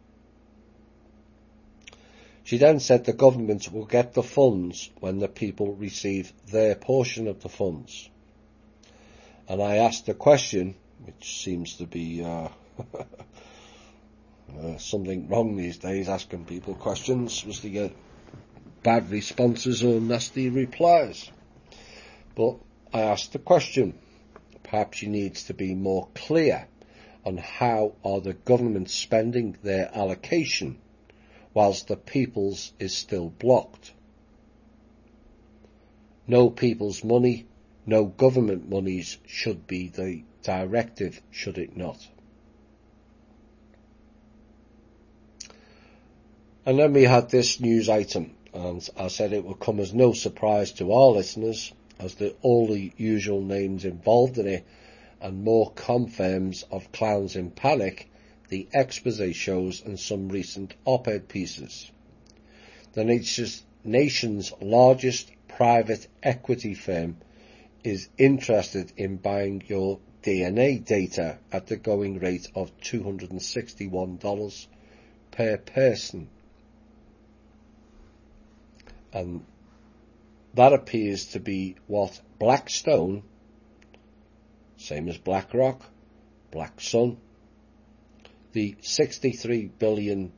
She then said the government will get the funds when the people receive their portion of the funds. And I asked a question, which seems to be uh, uh, something wrong these days, asking people questions, was to get bad responses or nasty replies. But I asked the question. Perhaps she needs to be more clear on how are the government spending their allocation whilst the people's is still blocked. No people's money, no government monies should be the directive, should it not? And then we had this news item, and I said it would come as no surprise to our listeners, as the, all the usual names involved in it, and more confirms of clowns in panic, the expose shows and some recent op-ed pieces. The nation's largest private equity firm is interested in buying your DNA data at the going rate of $261 per person. And that appears to be what Blackstone, same as BlackRock, Blackstone, the $63 billion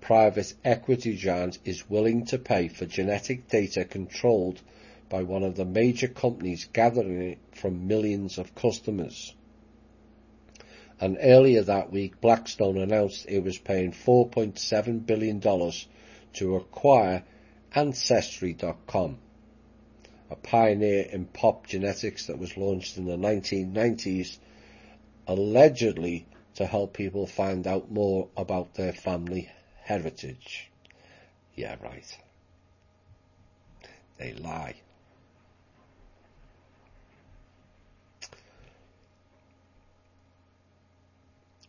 private equity giant is willing to pay for genetic data controlled by one of the major companies gathering it from millions of customers. And earlier that week, Blackstone announced it was paying $4.7 billion to acquire Ancestry.com, a pioneer in pop genetics that was launched in the 1990s, allegedly to help people find out more about their family heritage. Yeah, right. They lie.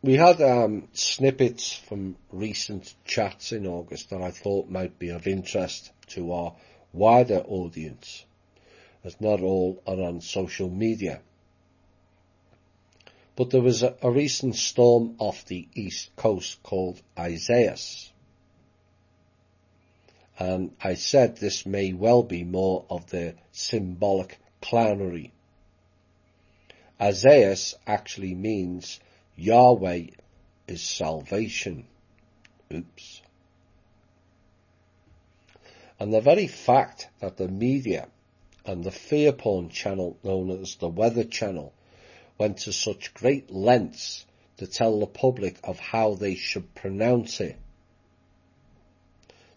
We had um, snippets from recent chats in August that I thought might be of interest to our wider audience, as not all are on social media. But there was a, a recent storm off the east coast called Isaias. And I said this may well be more of the symbolic clownery. Isaias actually means Yahweh is salvation. Oops. And the very fact that the media and the fear porn channel known as the Weather Channel went to such great lengths to tell the public of how they should pronounce it.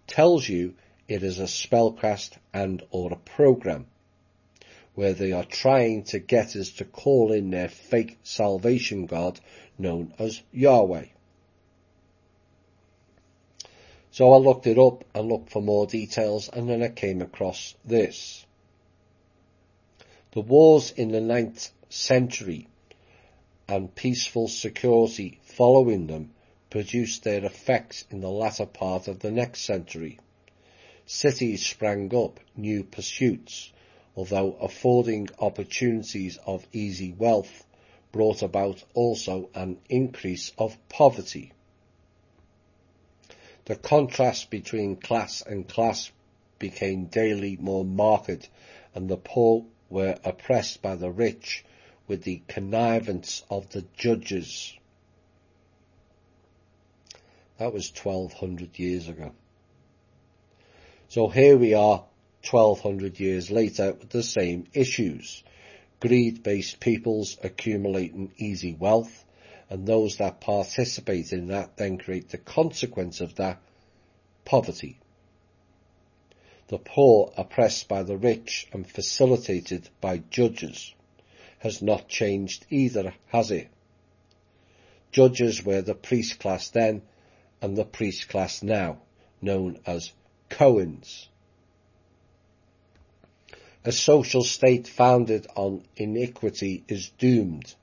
Tells you it is a spellcast and or a program where they are trying to get us to call in their fake salvation God known as Yahweh. So I looked it up and looked for more details and then I came across this. The wars in the ninth century and peaceful security following them produced their effects in the latter part of the next century. Cities sprang up, new pursuits, although affording opportunities of easy wealth brought about also an increase of poverty. The contrast between class and class became daily more marked and the poor were oppressed by the rich with the connivance of the judges. That was 1200 years ago. So here we are 1200 years later with the same issues. Greed-based peoples accumulating easy wealth and those that participate in that then create the consequence of that poverty. The poor oppressed by the rich and facilitated by judges has not changed either, has it? Judges were the priest class then and the priest class now, known as Cohens. A social state founded on iniquity is doomed,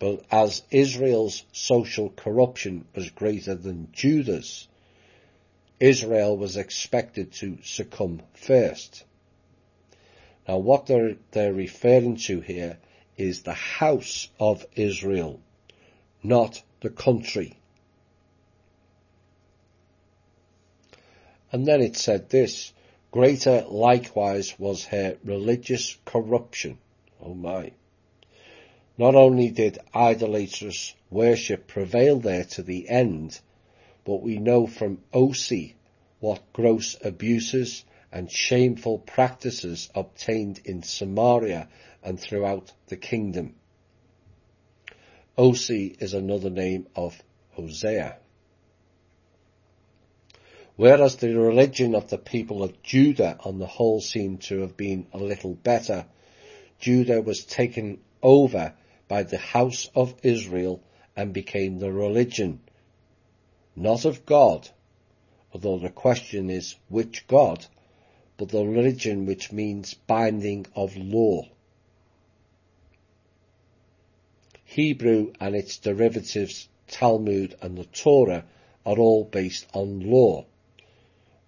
but as Israel's social corruption was greater than Judah's, Israel was expected to succumb first. Now what they're, they're referring to here is the house of Israel, not the country. And then it said this, greater likewise was her religious corruption. Oh my. Not only did idolatrous worship prevail there to the end, but we know from Osee what gross abuses and shameful practices obtained in Samaria and throughout the kingdom. Osee is another name of Hosea. Whereas the religion of the people of Judah on the whole seemed to have been a little better, Judah was taken over by the house of Israel and became the religion, not of God, although the question is which God, but the religion which means binding of law. Hebrew and its derivatives, Talmud and the Torah, are all based on law.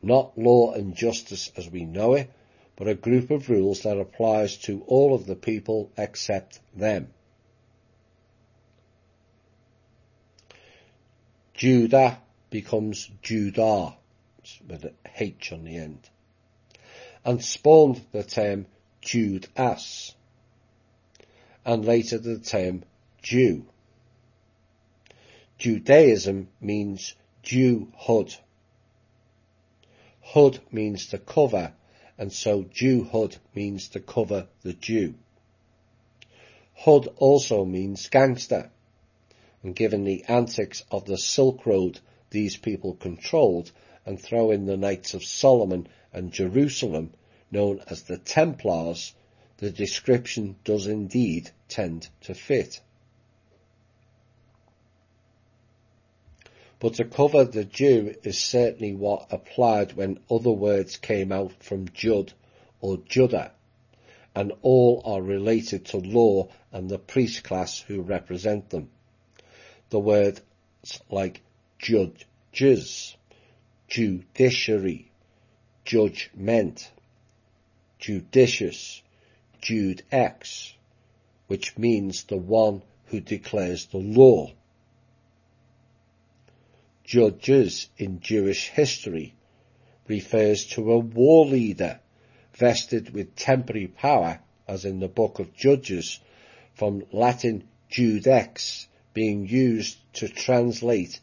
Not law and justice as we know it, but a group of rules that applies to all of the people except them. Judah becomes Judah, with a H on the end, and spawned the term Judas, and later the term Jew. Judaism means Jewhood. Hood means to cover, and so Jewhood means to cover the Jew. Hood also means gangster, and given the antics of the Silk Road these people controlled, and throw in the Knights of Solomon and Jerusalem, known as the Templars, the description does indeed tend to fit. But to cover the Jew is certainly what applied when other words came out from Jud or Judah, and all are related to law and the priest class who represent them. The words like judges, judiciary, judgment, judicious, Jude X, which means the one who declares the law judges in Jewish history refers to a war leader vested with temporary power, as in the book of Judges, from Latin judex, being used to translate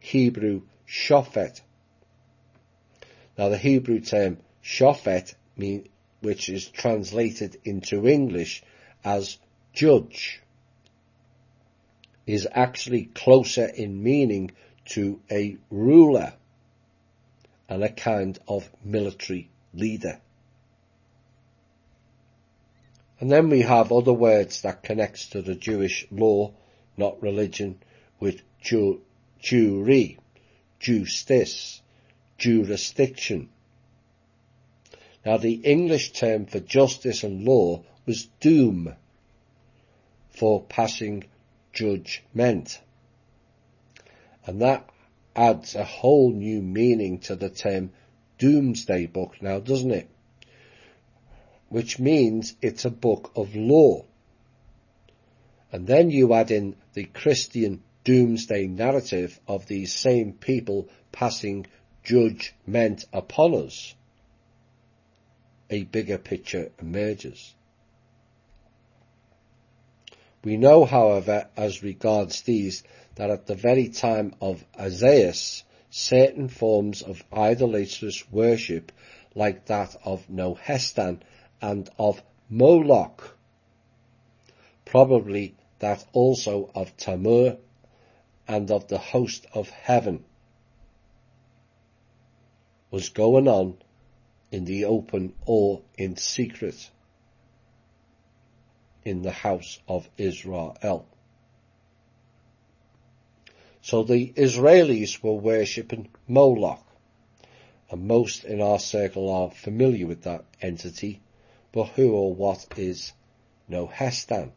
Hebrew shofet. Now the Hebrew term shofet, mean, which is translated into English as judge, is actually closer in meaning to a ruler and a kind of military leader. And then we have other words that connects to the Jewish law, not religion, with ju- jury, justice, jurisdiction. Now the English term for justice and law was doom for passing judgment. And that adds a whole new meaning to the term doomsday book now, doesn't it? Which means it's a book of law. And then you add in the Christian doomsday narrative of these same people passing judgment upon us. A bigger picture emerges. We know, however, as regards these, that at the very time of Isaiah, certain forms of idolatrous worship, like that of Nehushtan and of Moloch, probably that also of Tammuz and of the host of heaven, was going on in the open or in secret in the house of Israel. So the Israelis were worshipping Moloch, and most in our circle are familiar with that entity, but who or what is Nehushtan?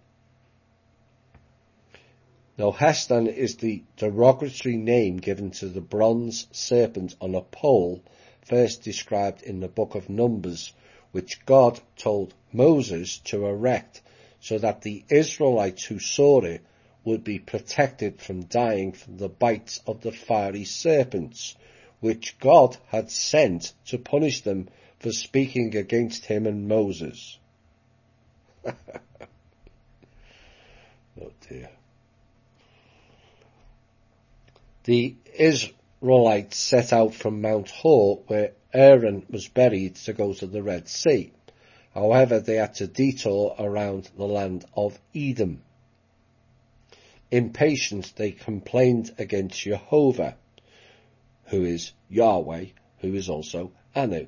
Nehushtan is the derogatory name given to the bronze serpent on a pole first described in the book of Numbers, which God told Moses to erect so that the Israelites who saw it would be protected from dying from the bites of the fiery serpents, which God had sent to punish them for speaking against him and Moses. oh dear. The Israelites set out from Mount Hor, where Aaron was buried, to go to the Red Sea. However, they had to detour around the land of Edom. Impatient, they complained against Jehovah, who is Yahweh, who is also Anu,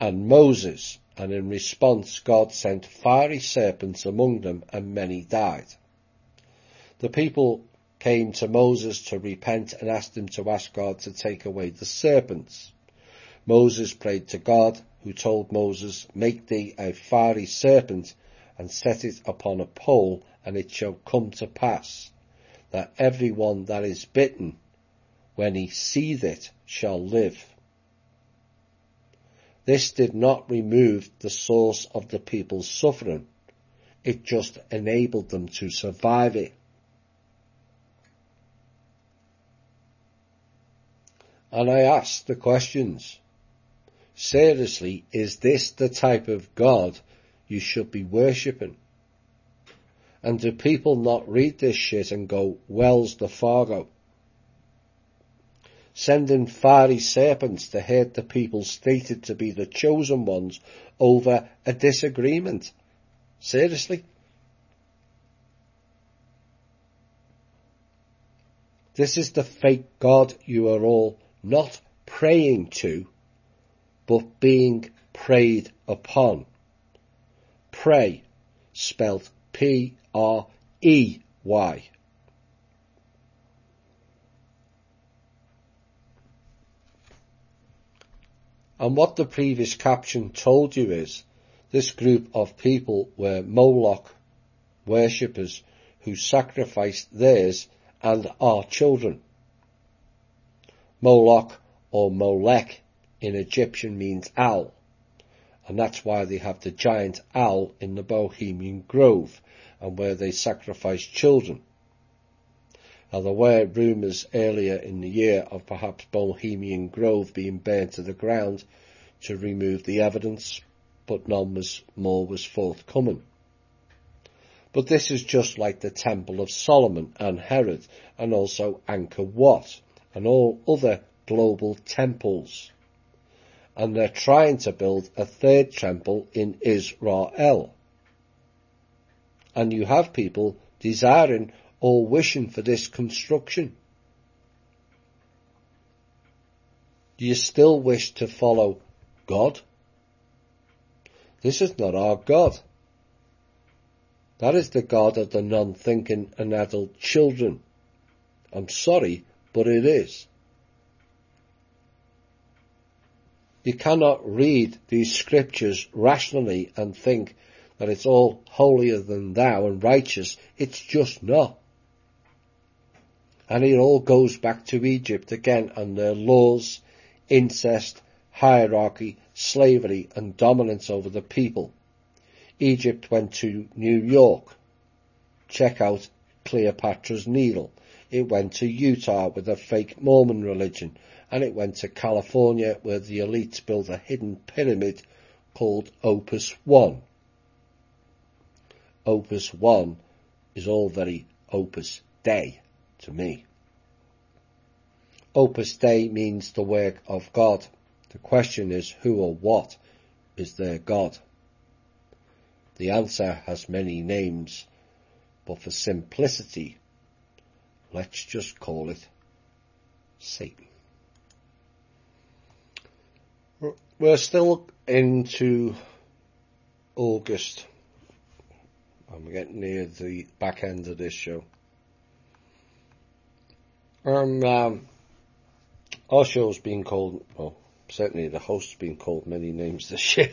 and Moses, and in response God sent fiery serpents among them, and many died. The people came to Moses to repent and asked him to ask God to take away the serpents. Moses prayed to God, who told Moses, Make thee a fiery serpent and set it upon a pole, and it shall come to pass that every one that is bitten, when he seeth it, shall live. This did not remove the source of the people's suffering. It just enabled them to survive it. And I asked the questions. Seriously, is this the type of God you should be worshipping? And do people not read this shit and go, Wells the Fargo? Sending fiery serpents to hurt the people stated to be the chosen ones over a disagreement. Seriously? This is the fake God you are all not praying to, but being prayed upon. Pray, spelt P-R-E-Y. And what the previous caption told you is, this group of people were Moloch worshippers who sacrificed theirs and our children. Moloch or Molech in Egyptian means owl, and that's why they have the giant owl in the Bohemian Grove and where they sacrifice children. Now there were rumours earlier in the year of perhaps Bohemian Grove being burned to the ground to remove the evidence, but none was, more was forthcoming. But this is just like the Temple of Solomon and Herod and also Angkor Wat and all other global temples. And they're trying to build a third temple in Israel. And you have people desiring or wishing for this construction. Do you still wish to follow God? This is not our God. That is the God of the non-thinking and adult children. I'm sorry, but it is. You cannot read these scriptures rationally and think that it's all holier than thou and righteous. It's just not. And it all goes back to Egypt again and their laws, incest, hierarchy, slavery and dominance over the people. Egypt went to New York. Check out Cleopatra's Needle. It went to Utah with a fake Mormon religion, and it went to California where the elites built a hidden pyramid called Opus One. Opus One is all very Opus Dei to me. Opus Dei means the work of God. The question is who or what is their God? The answer has many names, but for simplicity, Let's just call it Satan. We're still into August. I'm getting near the back end of this show. Um, um, our show's been called, well, certainly the host's been called many names this year.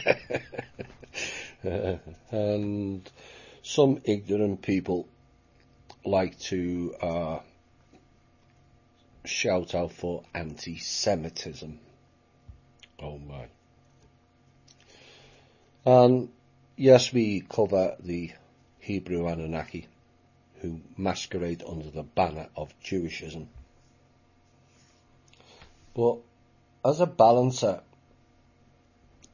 and some ignorant people like to uh, shout out for anti-Semitism. Oh my. And yes, we cover the Hebrew Anunnaki who masquerade under the banner of Jewishism. But as a balancer,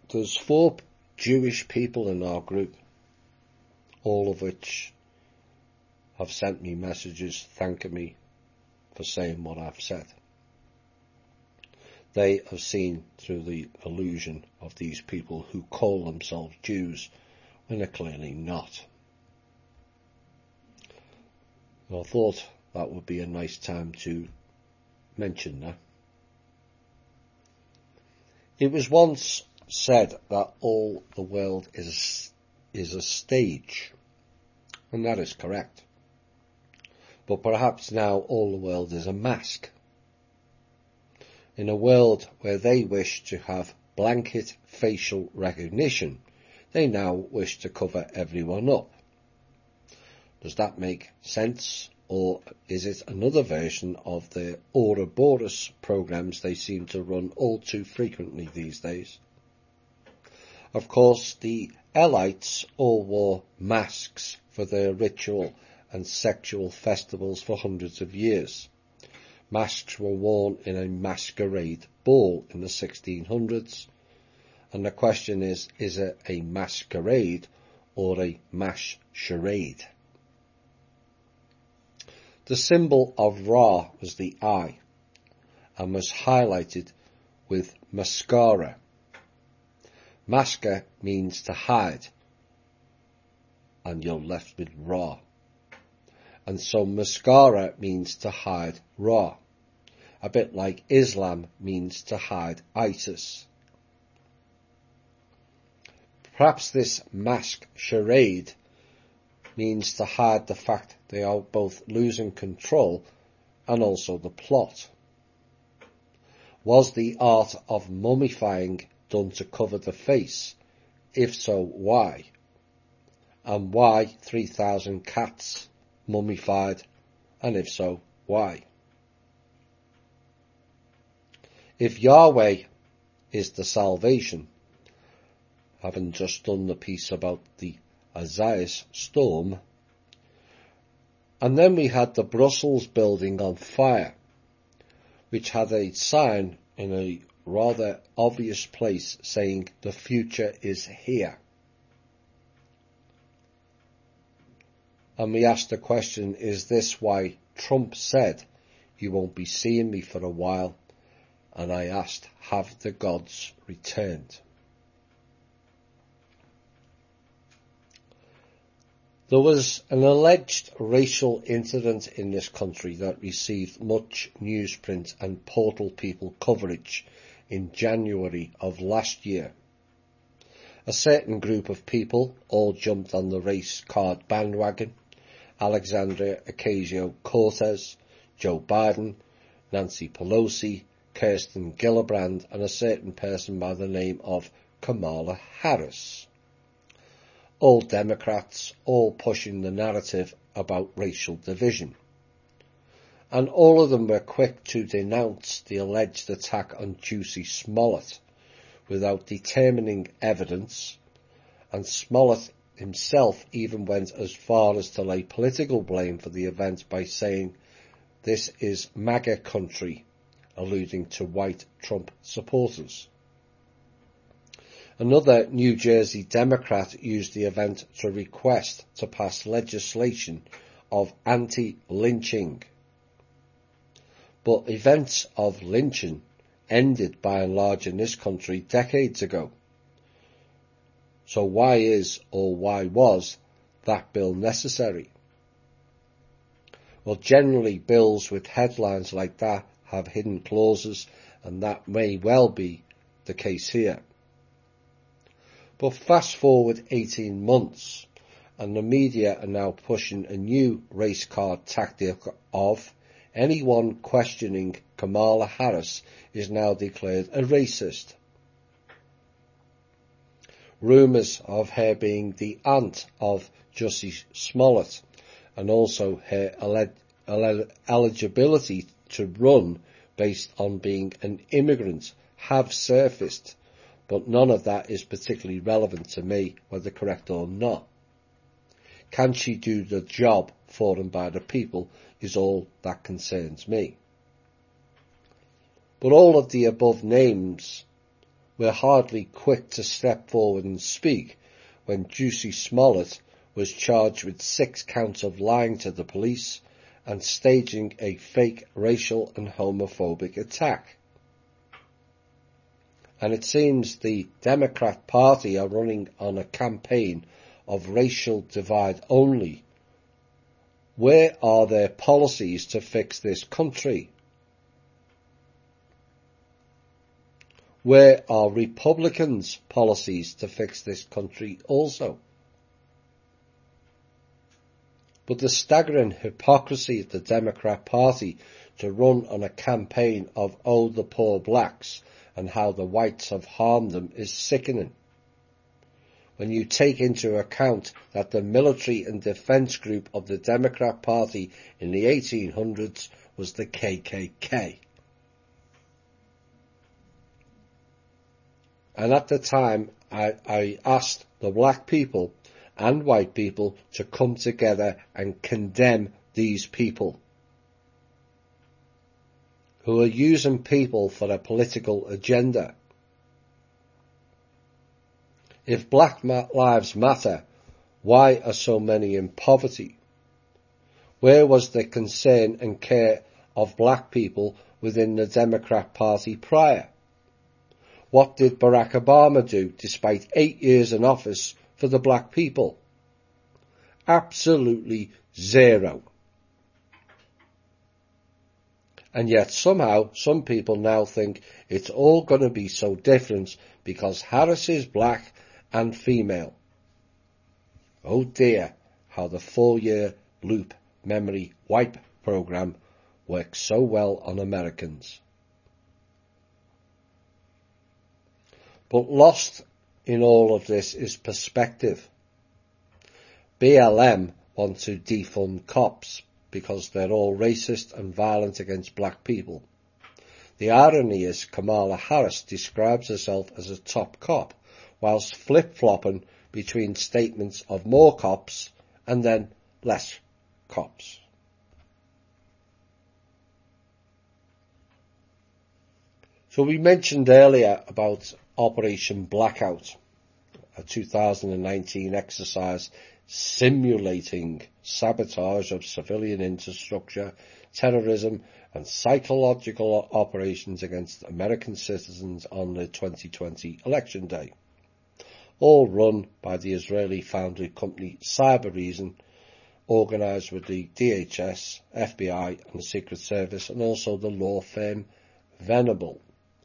there's four Jewish people in our group, all of which have sent me messages thanking me for saying what I've said. They have seen through the illusion of these people who call themselves Jews when they're clearly not. I thought that would be a nice time to mention that. It was once said that all the world is, is a stage, and that is correct. But perhaps now all the world is a mask. In a world where they wish to have blanket facial recognition, they now wish to cover everyone up. Does that make sense? Or is it another version of the Ouroboros programs they seem to run all too frequently these days? Of course, the Elites all wore masks for their ritual and sexual festivals for hundreds of years. Masks were worn in a masquerade ball in the 1600s, and the question is, is it a masquerade or a mash charade? The symbol of Ra was the eye and was highlighted with mascara. Maska means to hide and you're left with Ra. And so mascara means to hide Ra. A bit like Islam means to hide ISIS. Perhaps this mask charade means to hide the fact they are both losing control and also the plot. Was the art of mummifying done to cover the face? If so, why? And why 3,000 cats mummified? And if so, why? If Yahweh is the salvation, having just done the piece about the Isaiah storm, and then we had the Brussels building on fire, which had a sign in a rather obvious place saying the future is here. And we asked the question, is this why Trump said, you won't be seeing me for a while? And I asked, have the gods returned? There was an alleged racial incident in this country that received much newsprint and portal people coverage in January of last year. A certain group of people all jumped on the race card bandwagon. Alexandria Ocasio-Cortez, Joe Biden, Nancy Pelosi, Kirsten Gillibrand and a certain person by the name of Kamala Harris all Democrats, all pushing the narrative about racial division. And all of them were quick to denounce the alleged attack on Jussie Smollett without determining evidence, and Smollett himself even went as far as to lay political blame for the event by saying, this is MAGA country, alluding to white Trump supporters. Another New Jersey Democrat used the event to request to pass legislation of anti-lynching. But events of lynching ended by and large in this country decades ago. So why is or why was that bill necessary? Well, generally bills with headlines like that have hidden clauses and that may well be the case here. But fast forward 18 months and the media are now pushing a new race card tactic of anyone questioning Kamala Harris is now declared a racist. Rumours of her being the aunt of Jussie Smollett and also her eligibility to run based on being an immigrant have surfaced but none of that is particularly relevant to me, whether correct or not. Can she do the job for and by the people is all that concerns me. But all of the above names were hardly quick to step forward and speak when Jussie Smollett was charged with six counts of lying to the police and staging a fake racial and homophobic attack and it seems the Democrat Party are running on a campaign of racial divide only. Where are their policies to fix this country? Where are Republicans' policies to fix this country also? But the staggering hypocrisy of the Democrat Party to run on a campaign of oh the poor blacks and how the whites have harmed them is sickening. When you take into account that the military and defence group of the Democrat Party in the 1800s was the KKK. And at the time, I, I asked the black people and white people to come together and condemn these people who are using people for a political agenda. If black lives matter, why are so many in poverty? Where was the concern and care of black people within the Democrat Party prior? What did Barack Obama do despite eight years in office for the black people? Absolutely zero. And yet somehow some people now think it's all going to be so different because Harris is black and female. Oh dear, how the four year loop memory wipe program works so well on Americans. But lost in all of this is perspective. BLM want to defund cops because they're all racist and violent against black people. The irony is Kamala Harris describes herself as a top cop whilst flip-flopping between statements of more cops and then less cops. So we mentioned earlier about Operation Blackout, a 2019 exercise simulating sabotage of civilian infrastructure, terrorism and psychological operations against American citizens on the 2020 election day. All run by the Israeli founded company Cybereason, organised with the DHS, FBI and the Secret Service and also the law firm Venable.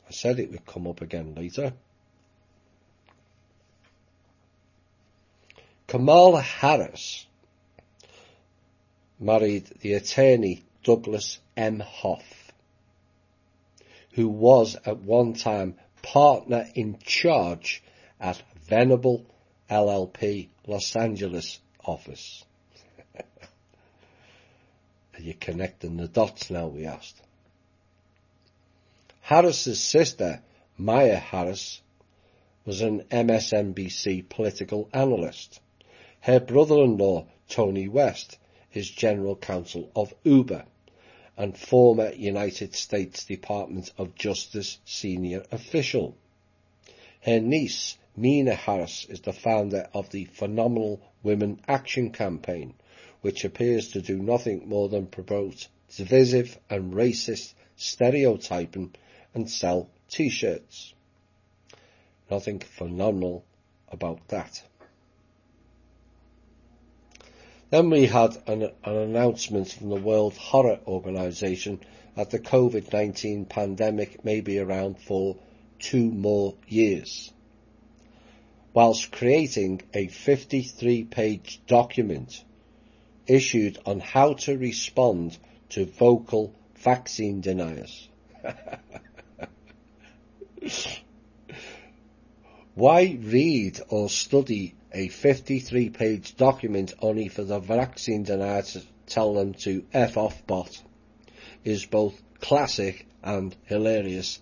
I said it would come up again later. Kamala Harris married the attorney Douglas Emhoff, who was at one time partner in charge at Venable LLP Los Angeles office. Are you connecting the dots now, we asked. Harris's sister, Maya Harris, was an MSNBC political analyst. Her brother-in-law, Tony West, is general counsel of Uber and former United States Department of Justice senior official. Her niece, Meena Harris, is the founder of the Phenomenal Women Action Campaign, which appears to do nothing more than promote divisive and racist stereotyping and sell t-shirts. Nothing phenomenal about that. Then we had an, an announcement from the World Horror Organization that the COVID-19 pandemic may be around for two more years. Whilst creating a 53 page document issued on how to respond to vocal vaccine deniers. Why read or study a 53 page document only for the vaccine denier to tell them to F off bot is both classic and hilarious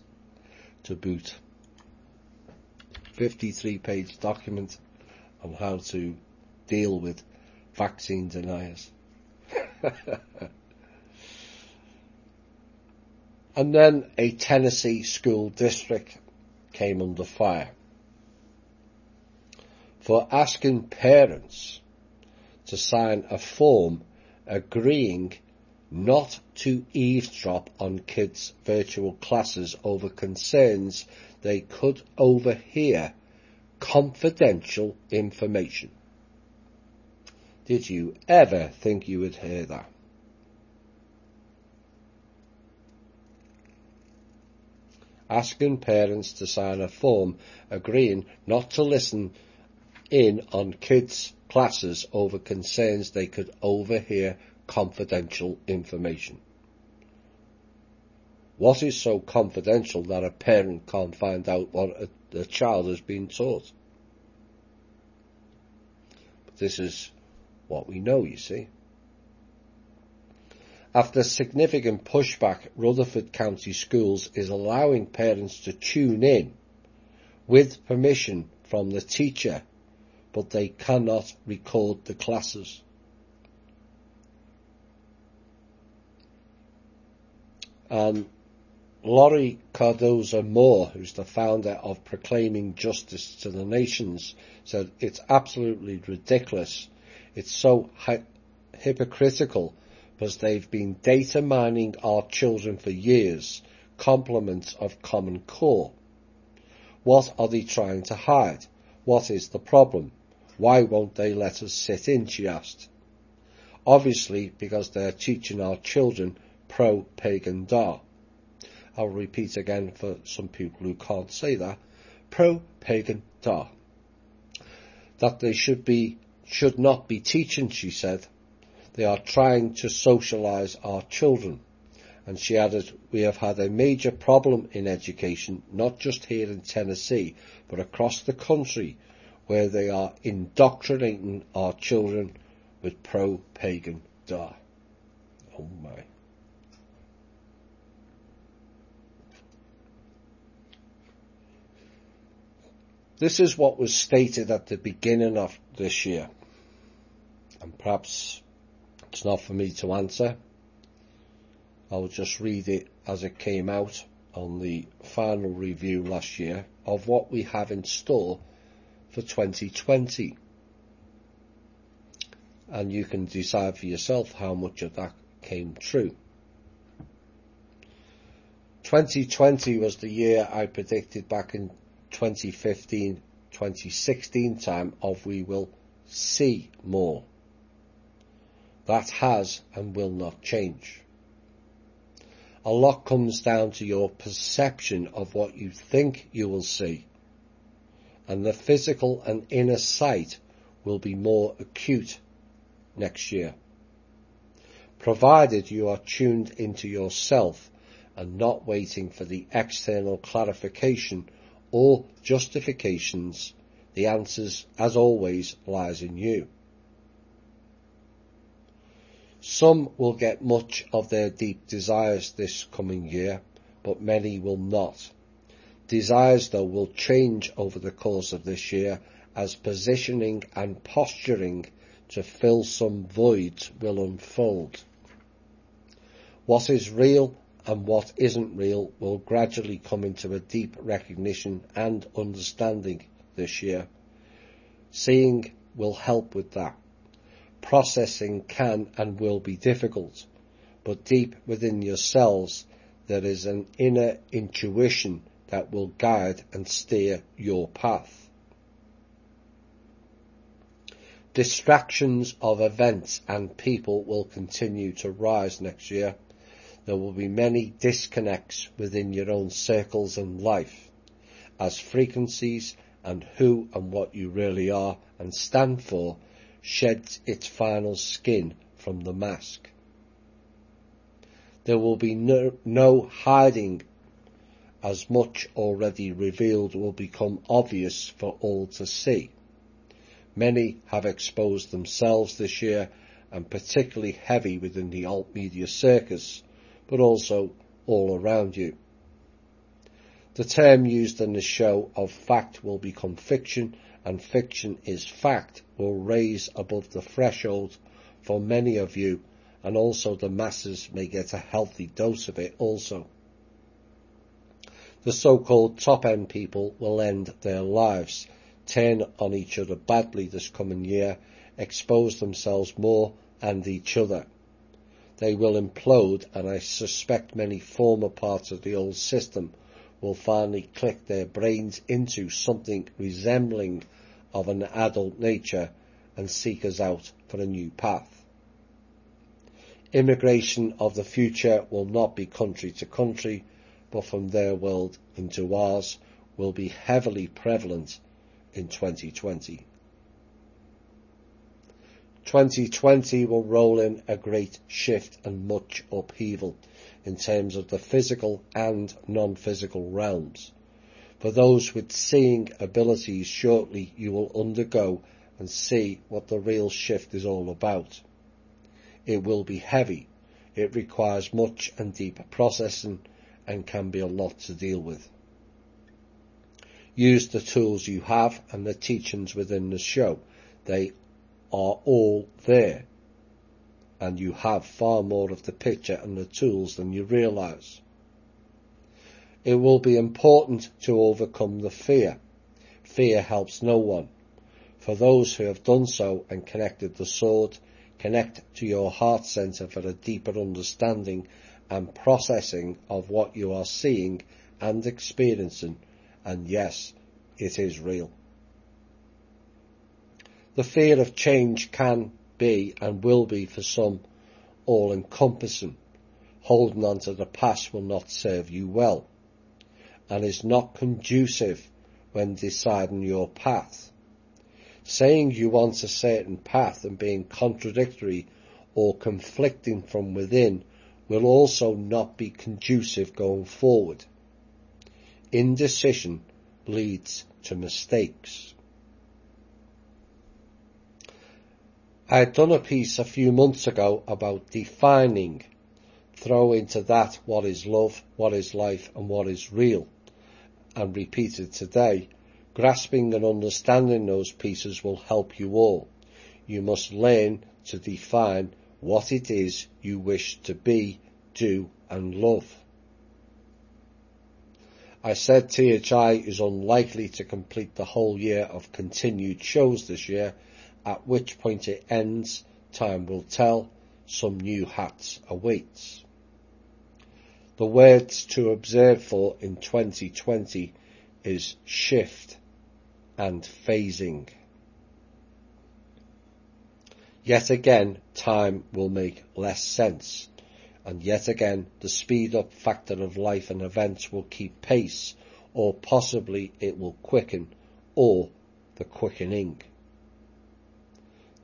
to boot. 53 page document on how to deal with vaccine deniers. and then a Tennessee school district came under fire for asking parents to sign a form agreeing not to eavesdrop on kids' virtual classes over concerns they could overhear confidential information. Did you ever think you would hear that? Asking parents to sign a form agreeing not to listen in on kids' classes over concerns they could overhear confidential information. What is so confidential that a parent can't find out what a, a child has been taught? But this is what we know, you see. After significant pushback, Rutherford County Schools is allowing parents to tune in with permission from the teacher, but they cannot record the classes. And Laurie Cardoza Moore, who's the founder of Proclaiming Justice to the Nations, said it's absolutely ridiculous. It's so hi- hypocritical because they've been data mining our children for years, complements of Common Core. What are they trying to hide? What is the problem? Why won't they let us sit in? She asked. Obviously, because they're teaching our children pro-pagan da. I'll repeat again for some people who can't say that. Pro-pagan da. That they should be, should not be teaching, she said. They are trying to socialise our children. And she added, we have had a major problem in education, not just here in Tennessee, but across the country, where they are indoctrinating our children with pro-pagan da. Oh my. This is what was stated at the beginning of this year. And perhaps it's not for me to answer. I'll just read it as it came out on the final review last year of what we have in store for 2020. And you can decide for yourself how much of that came true. 2020 was the year I predicted back in 2015, 2016 time of we will see more. That has and will not change. A lot comes down to your perception of what you think you will see. And the physical and inner sight will be more acute next year. Provided you are tuned into yourself and not waiting for the external clarification or justifications, the answers, as always, lies in you. Some will get much of their deep desires this coming year, but many will not. Desires, though, will change over the course of this year as positioning and posturing to fill some voids will unfold. What is real and what isn't real will gradually come into a deep recognition and understanding this year. Seeing will help with that processing can and will be difficult, but deep within yourselves there is an inner intuition that will guide and steer your path. Distractions of events and people will continue to rise next year. There will be many disconnects within your own circles and life as frequencies and who and what you really are and stand for sheds its final skin from the mask. There will be no, no hiding as much already revealed will become obvious for all to see. Many have exposed themselves this year and particularly heavy within the alt media circus, but also all around you. The term used in the show of fact will become fiction and fiction is fact will raise above the threshold for many of you and also the masses may get a healthy dose of it also. The so-called top end people will end their lives, turn on each other badly this coming year, expose themselves more and each other. They will implode and I suspect many former parts of the old system will finally click their brains into something resembling of an adult nature and seek us out for a new path. Immigration of the future will not be country to country, but from their world into ours will be heavily prevalent in 2020. 2020 will roll in a great shift and much upheaval in terms of the physical and non-physical realms. For those with seeing abilities, shortly you will undergo and see what the real shift is all about. It will be heavy. It requires much and deeper processing and can be a lot to deal with. Use the tools you have and the teachings within the show. They are all there. And you have far more of the picture and the tools than you realize. It will be important to overcome the fear. Fear helps no one. For those who have done so and connected the sword, connect to your heart center for a deeper understanding and processing of what you are seeing and experiencing. And yes, it is real. The fear of change can be and will be for some all encompassing. Holding on to the past will not serve you well and is not conducive when deciding your path. Saying you want a certain path and being contradictory or conflicting from within will also not be conducive going forward. Indecision leads to mistakes. I had done a piece a few months ago about defining, throw into that what is love, what is life and what is real, and repeated today. Grasping and understanding those pieces will help you all. You must learn to define what it is you wish to be, do and love. I said THI is unlikely to complete the whole year of continued shows this year at which point it ends, time will tell, some new hats awaits. The words to observe for in 2020 is shift and phasing. Yet again, time will make less sense, and yet again, the speed up factor of life and events will keep pace, or possibly it will quicken, or the quickening.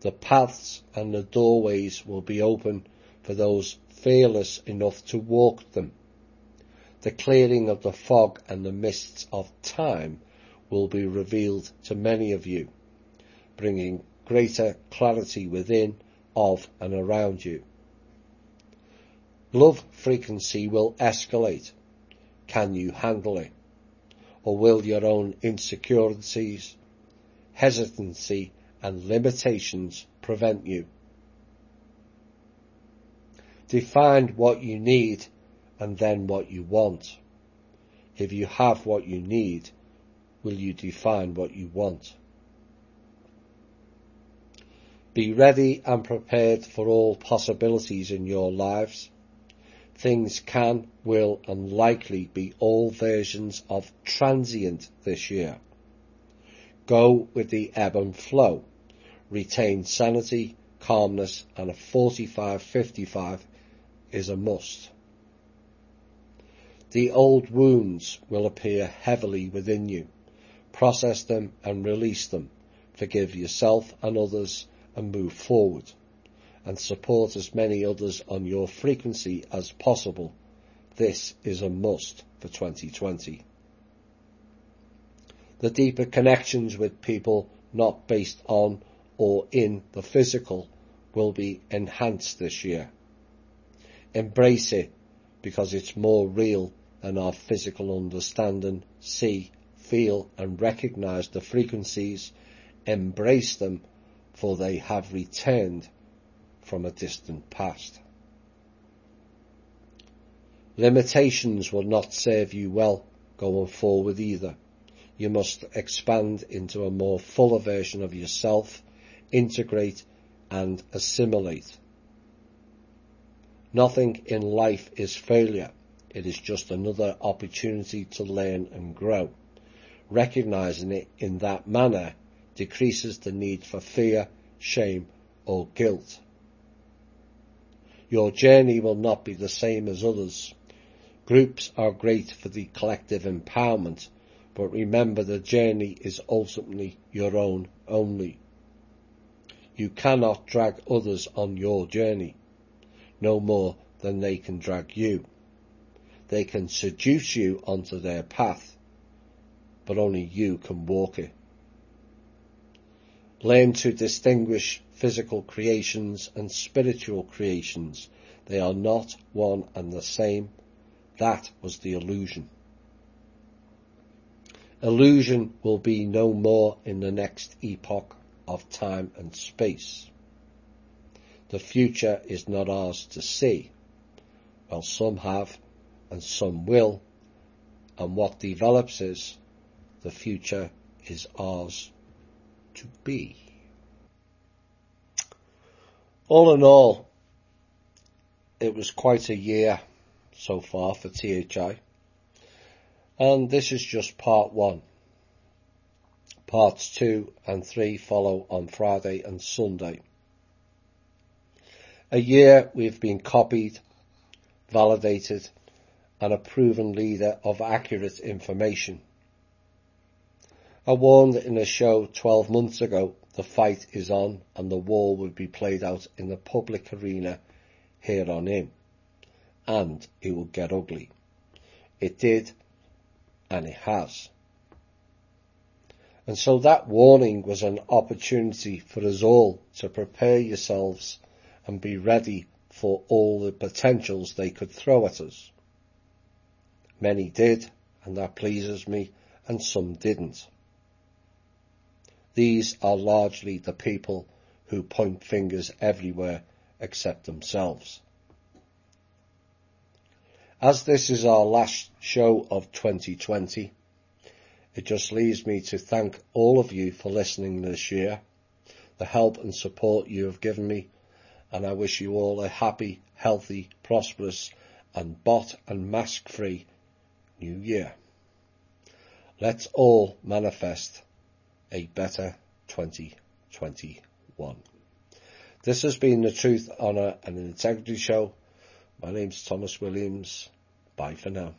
The paths and the doorways will be open for those fearless enough to walk them. The clearing of the fog and the mists of time will be revealed to many of you, bringing greater clarity within, of and around you. Love frequency will escalate. Can you handle it? Or will your own insecurities, hesitancy and limitations prevent you. Define what you need and then what you want. If you have what you need, will you define what you want? Be ready and prepared for all possibilities in your lives. Things can, will and likely be all versions of transient this year. Go with the ebb and flow retain sanity, calmness, and a 45-55 is a must. The old wounds will appear heavily within you. Process them and release them. Forgive yourself and others and move forward. And support as many others on your frequency as possible. This is a must for 2020. The deeper connections with people not based on or in the physical will be enhanced this year. Embrace it because it's more real than our physical understanding. See, feel and recognize the frequencies. Embrace them for they have returned from a distant past. Limitations will not serve you well going forward either. You must expand into a more fuller version of yourself integrate and assimilate. Nothing in life is failure. It is just another opportunity to learn and grow. Recognizing it in that manner decreases the need for fear, shame or guilt. Your journey will not be the same as others. Groups are great for the collective empowerment, but remember the journey is ultimately your own only. You cannot drag others on your journey, no more than they can drag you. They can seduce you onto their path, but only you can walk it. Learn to distinguish physical creations and spiritual creations. They are not one and the same. That was the illusion. Illusion will be no more in the next epoch of time and space. The future is not ours to see. Well, some have and some will, and what develops is the future is ours to be. All in all, it was quite a year so far for THI, and this is just part one. Parts two and three follow on Friday and Sunday. A year we've been copied, validated, and a proven leader of accurate information. I warned in a show 12 months ago the fight is on and the war will be played out in the public arena here on in. And it will get ugly. It did, and it has. And so that warning was an opportunity for us all to prepare yourselves and be ready for all the potentials they could throw at us. Many did, and that pleases me, and some didn't. These are largely the people who point fingers everywhere except themselves. As this is our last show of 2020, it just leaves me to thank all of you for listening this year, the help and support you have given me, and I wish you all a happy, healthy, prosperous, and bot and mask free new year. Let's all manifest a better 2021. This has been the Truth, Honour and Integrity Show. My name's Thomas Williams. Bye for now.